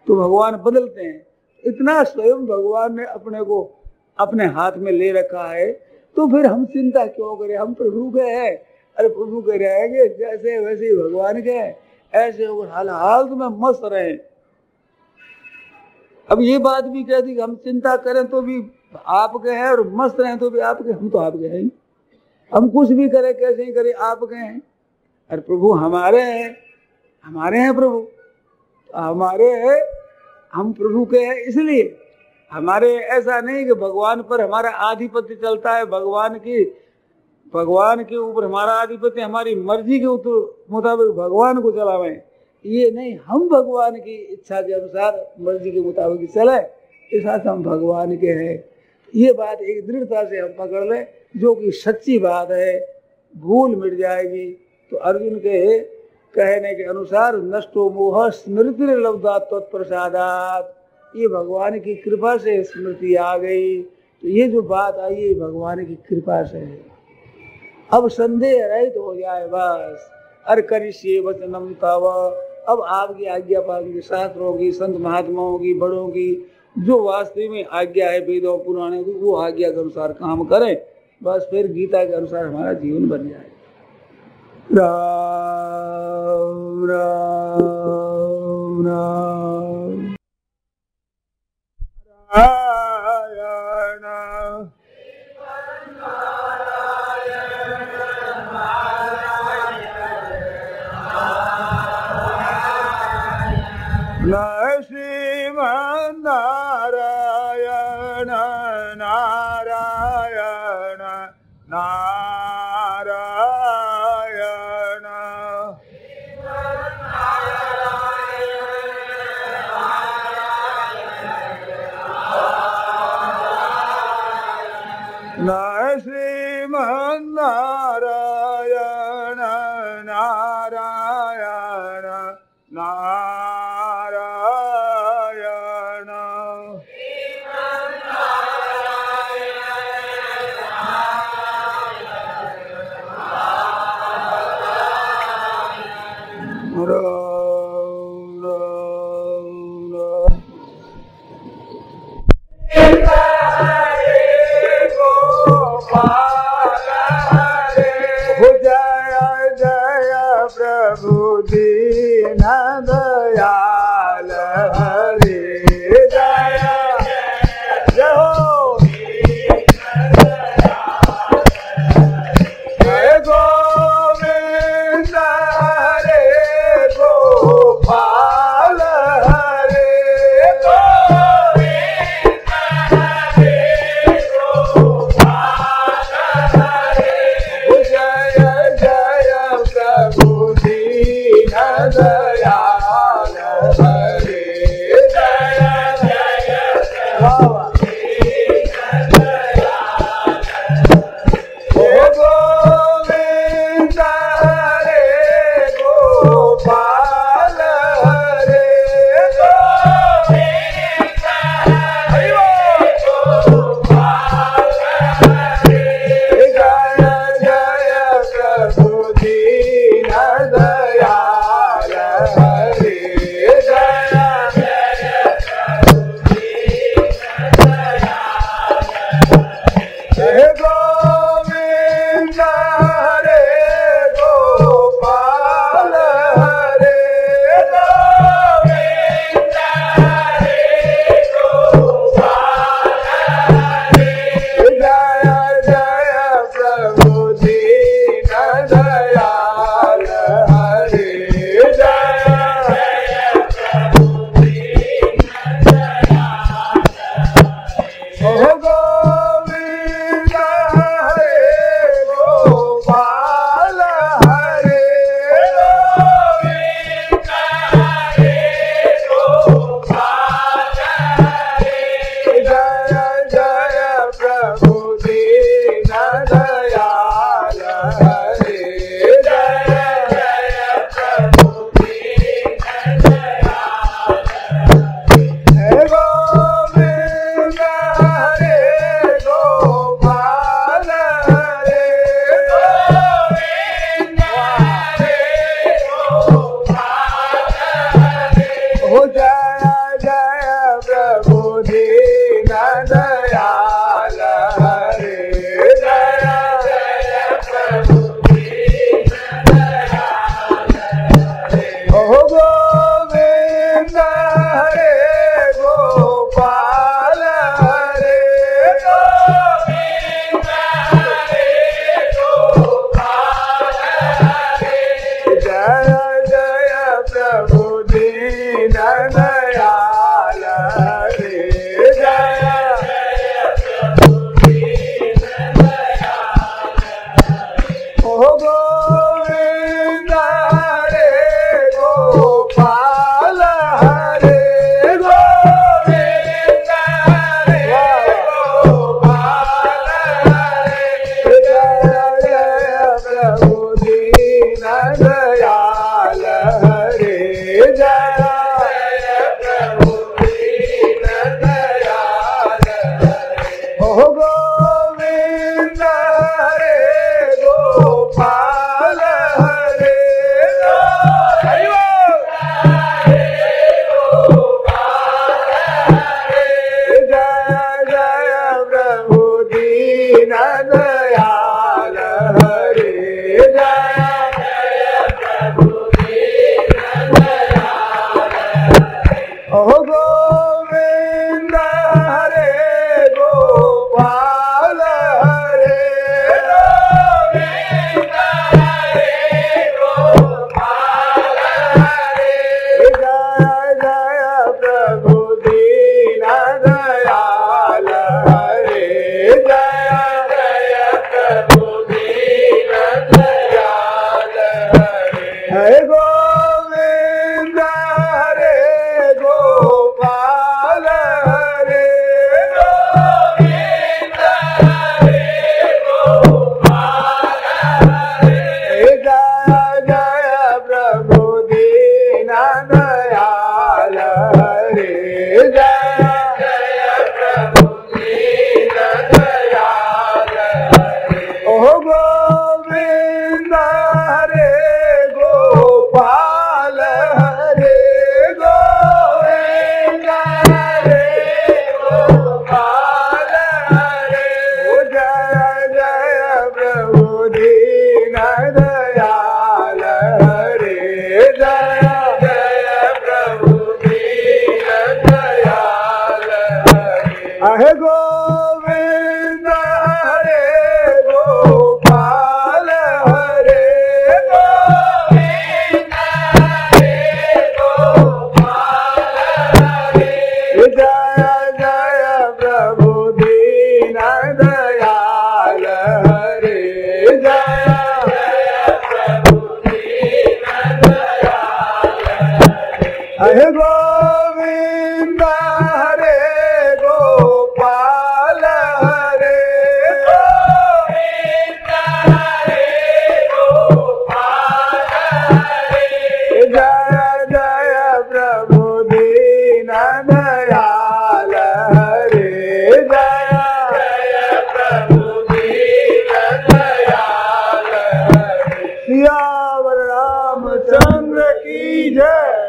तो भगवान बदलते हैं। इतना स्वयं भगवान ने अपने को अपने हाथ में ले रखा है तो फिर हम चिंता क्यों करें? हम प्रभु के हैं। अरे प्रभु के रहेंगे, जैसे वैसे भगवान के ऐसे हाल हाल में मस्त रहे। अब ये बात भी कहती कि हम चिंता करें तो भी आपके हैं और मस्त रहे तो भी आपके, हम तो आपके हैं। हम कुछ भी करें, कैसे ही करें आपके हैं। अरे प्रभु हमारे हैं। हमारे हैं प्रभु। हमारे हैं। हम प्रभु के हैं इसलिए। हमारे, ऐसा नहीं कि भगवान पर हमारा आधिपत्य चलता है, भगवान की, भगवान के ऊपर हमारा आधिपत्य, हमारी मर्ज़ी के मुताबिक भगवान को चलावे। ये नहीं, हम भगवान की इच्छा के अनुसार मर्ज़ी के मुताबिक चले, इस हम भगवान के हैं। ये बात एक दृढ़ता से हम पकड़ ले, जो कि सच्ची बात है, भूल मिट जाएगी। तो अर्जुन के कहने के अनुसार नष्टो मोह स्मृति लब्धा तत्प्रसादात। ये भगवान की कृपा से स्मृति आ गई। तो ये जो बात आई, ये भगवान की कृपा से। अब संदेह रहित तो हो जाए बस। अर करिष्य वचनम अब आपकी आज्ञा पालूँगी शास्त्रों की संत महात्माओं की, बड़ों की, जो वास्तव में आज्ञा है, वेदों पुराने की, वो आज्ञा के अनुसार काम करें। बस फिर गीता के अनुसार हमारा जीवन बन जाए। राम राम राम। नारायण बुद्धि न दया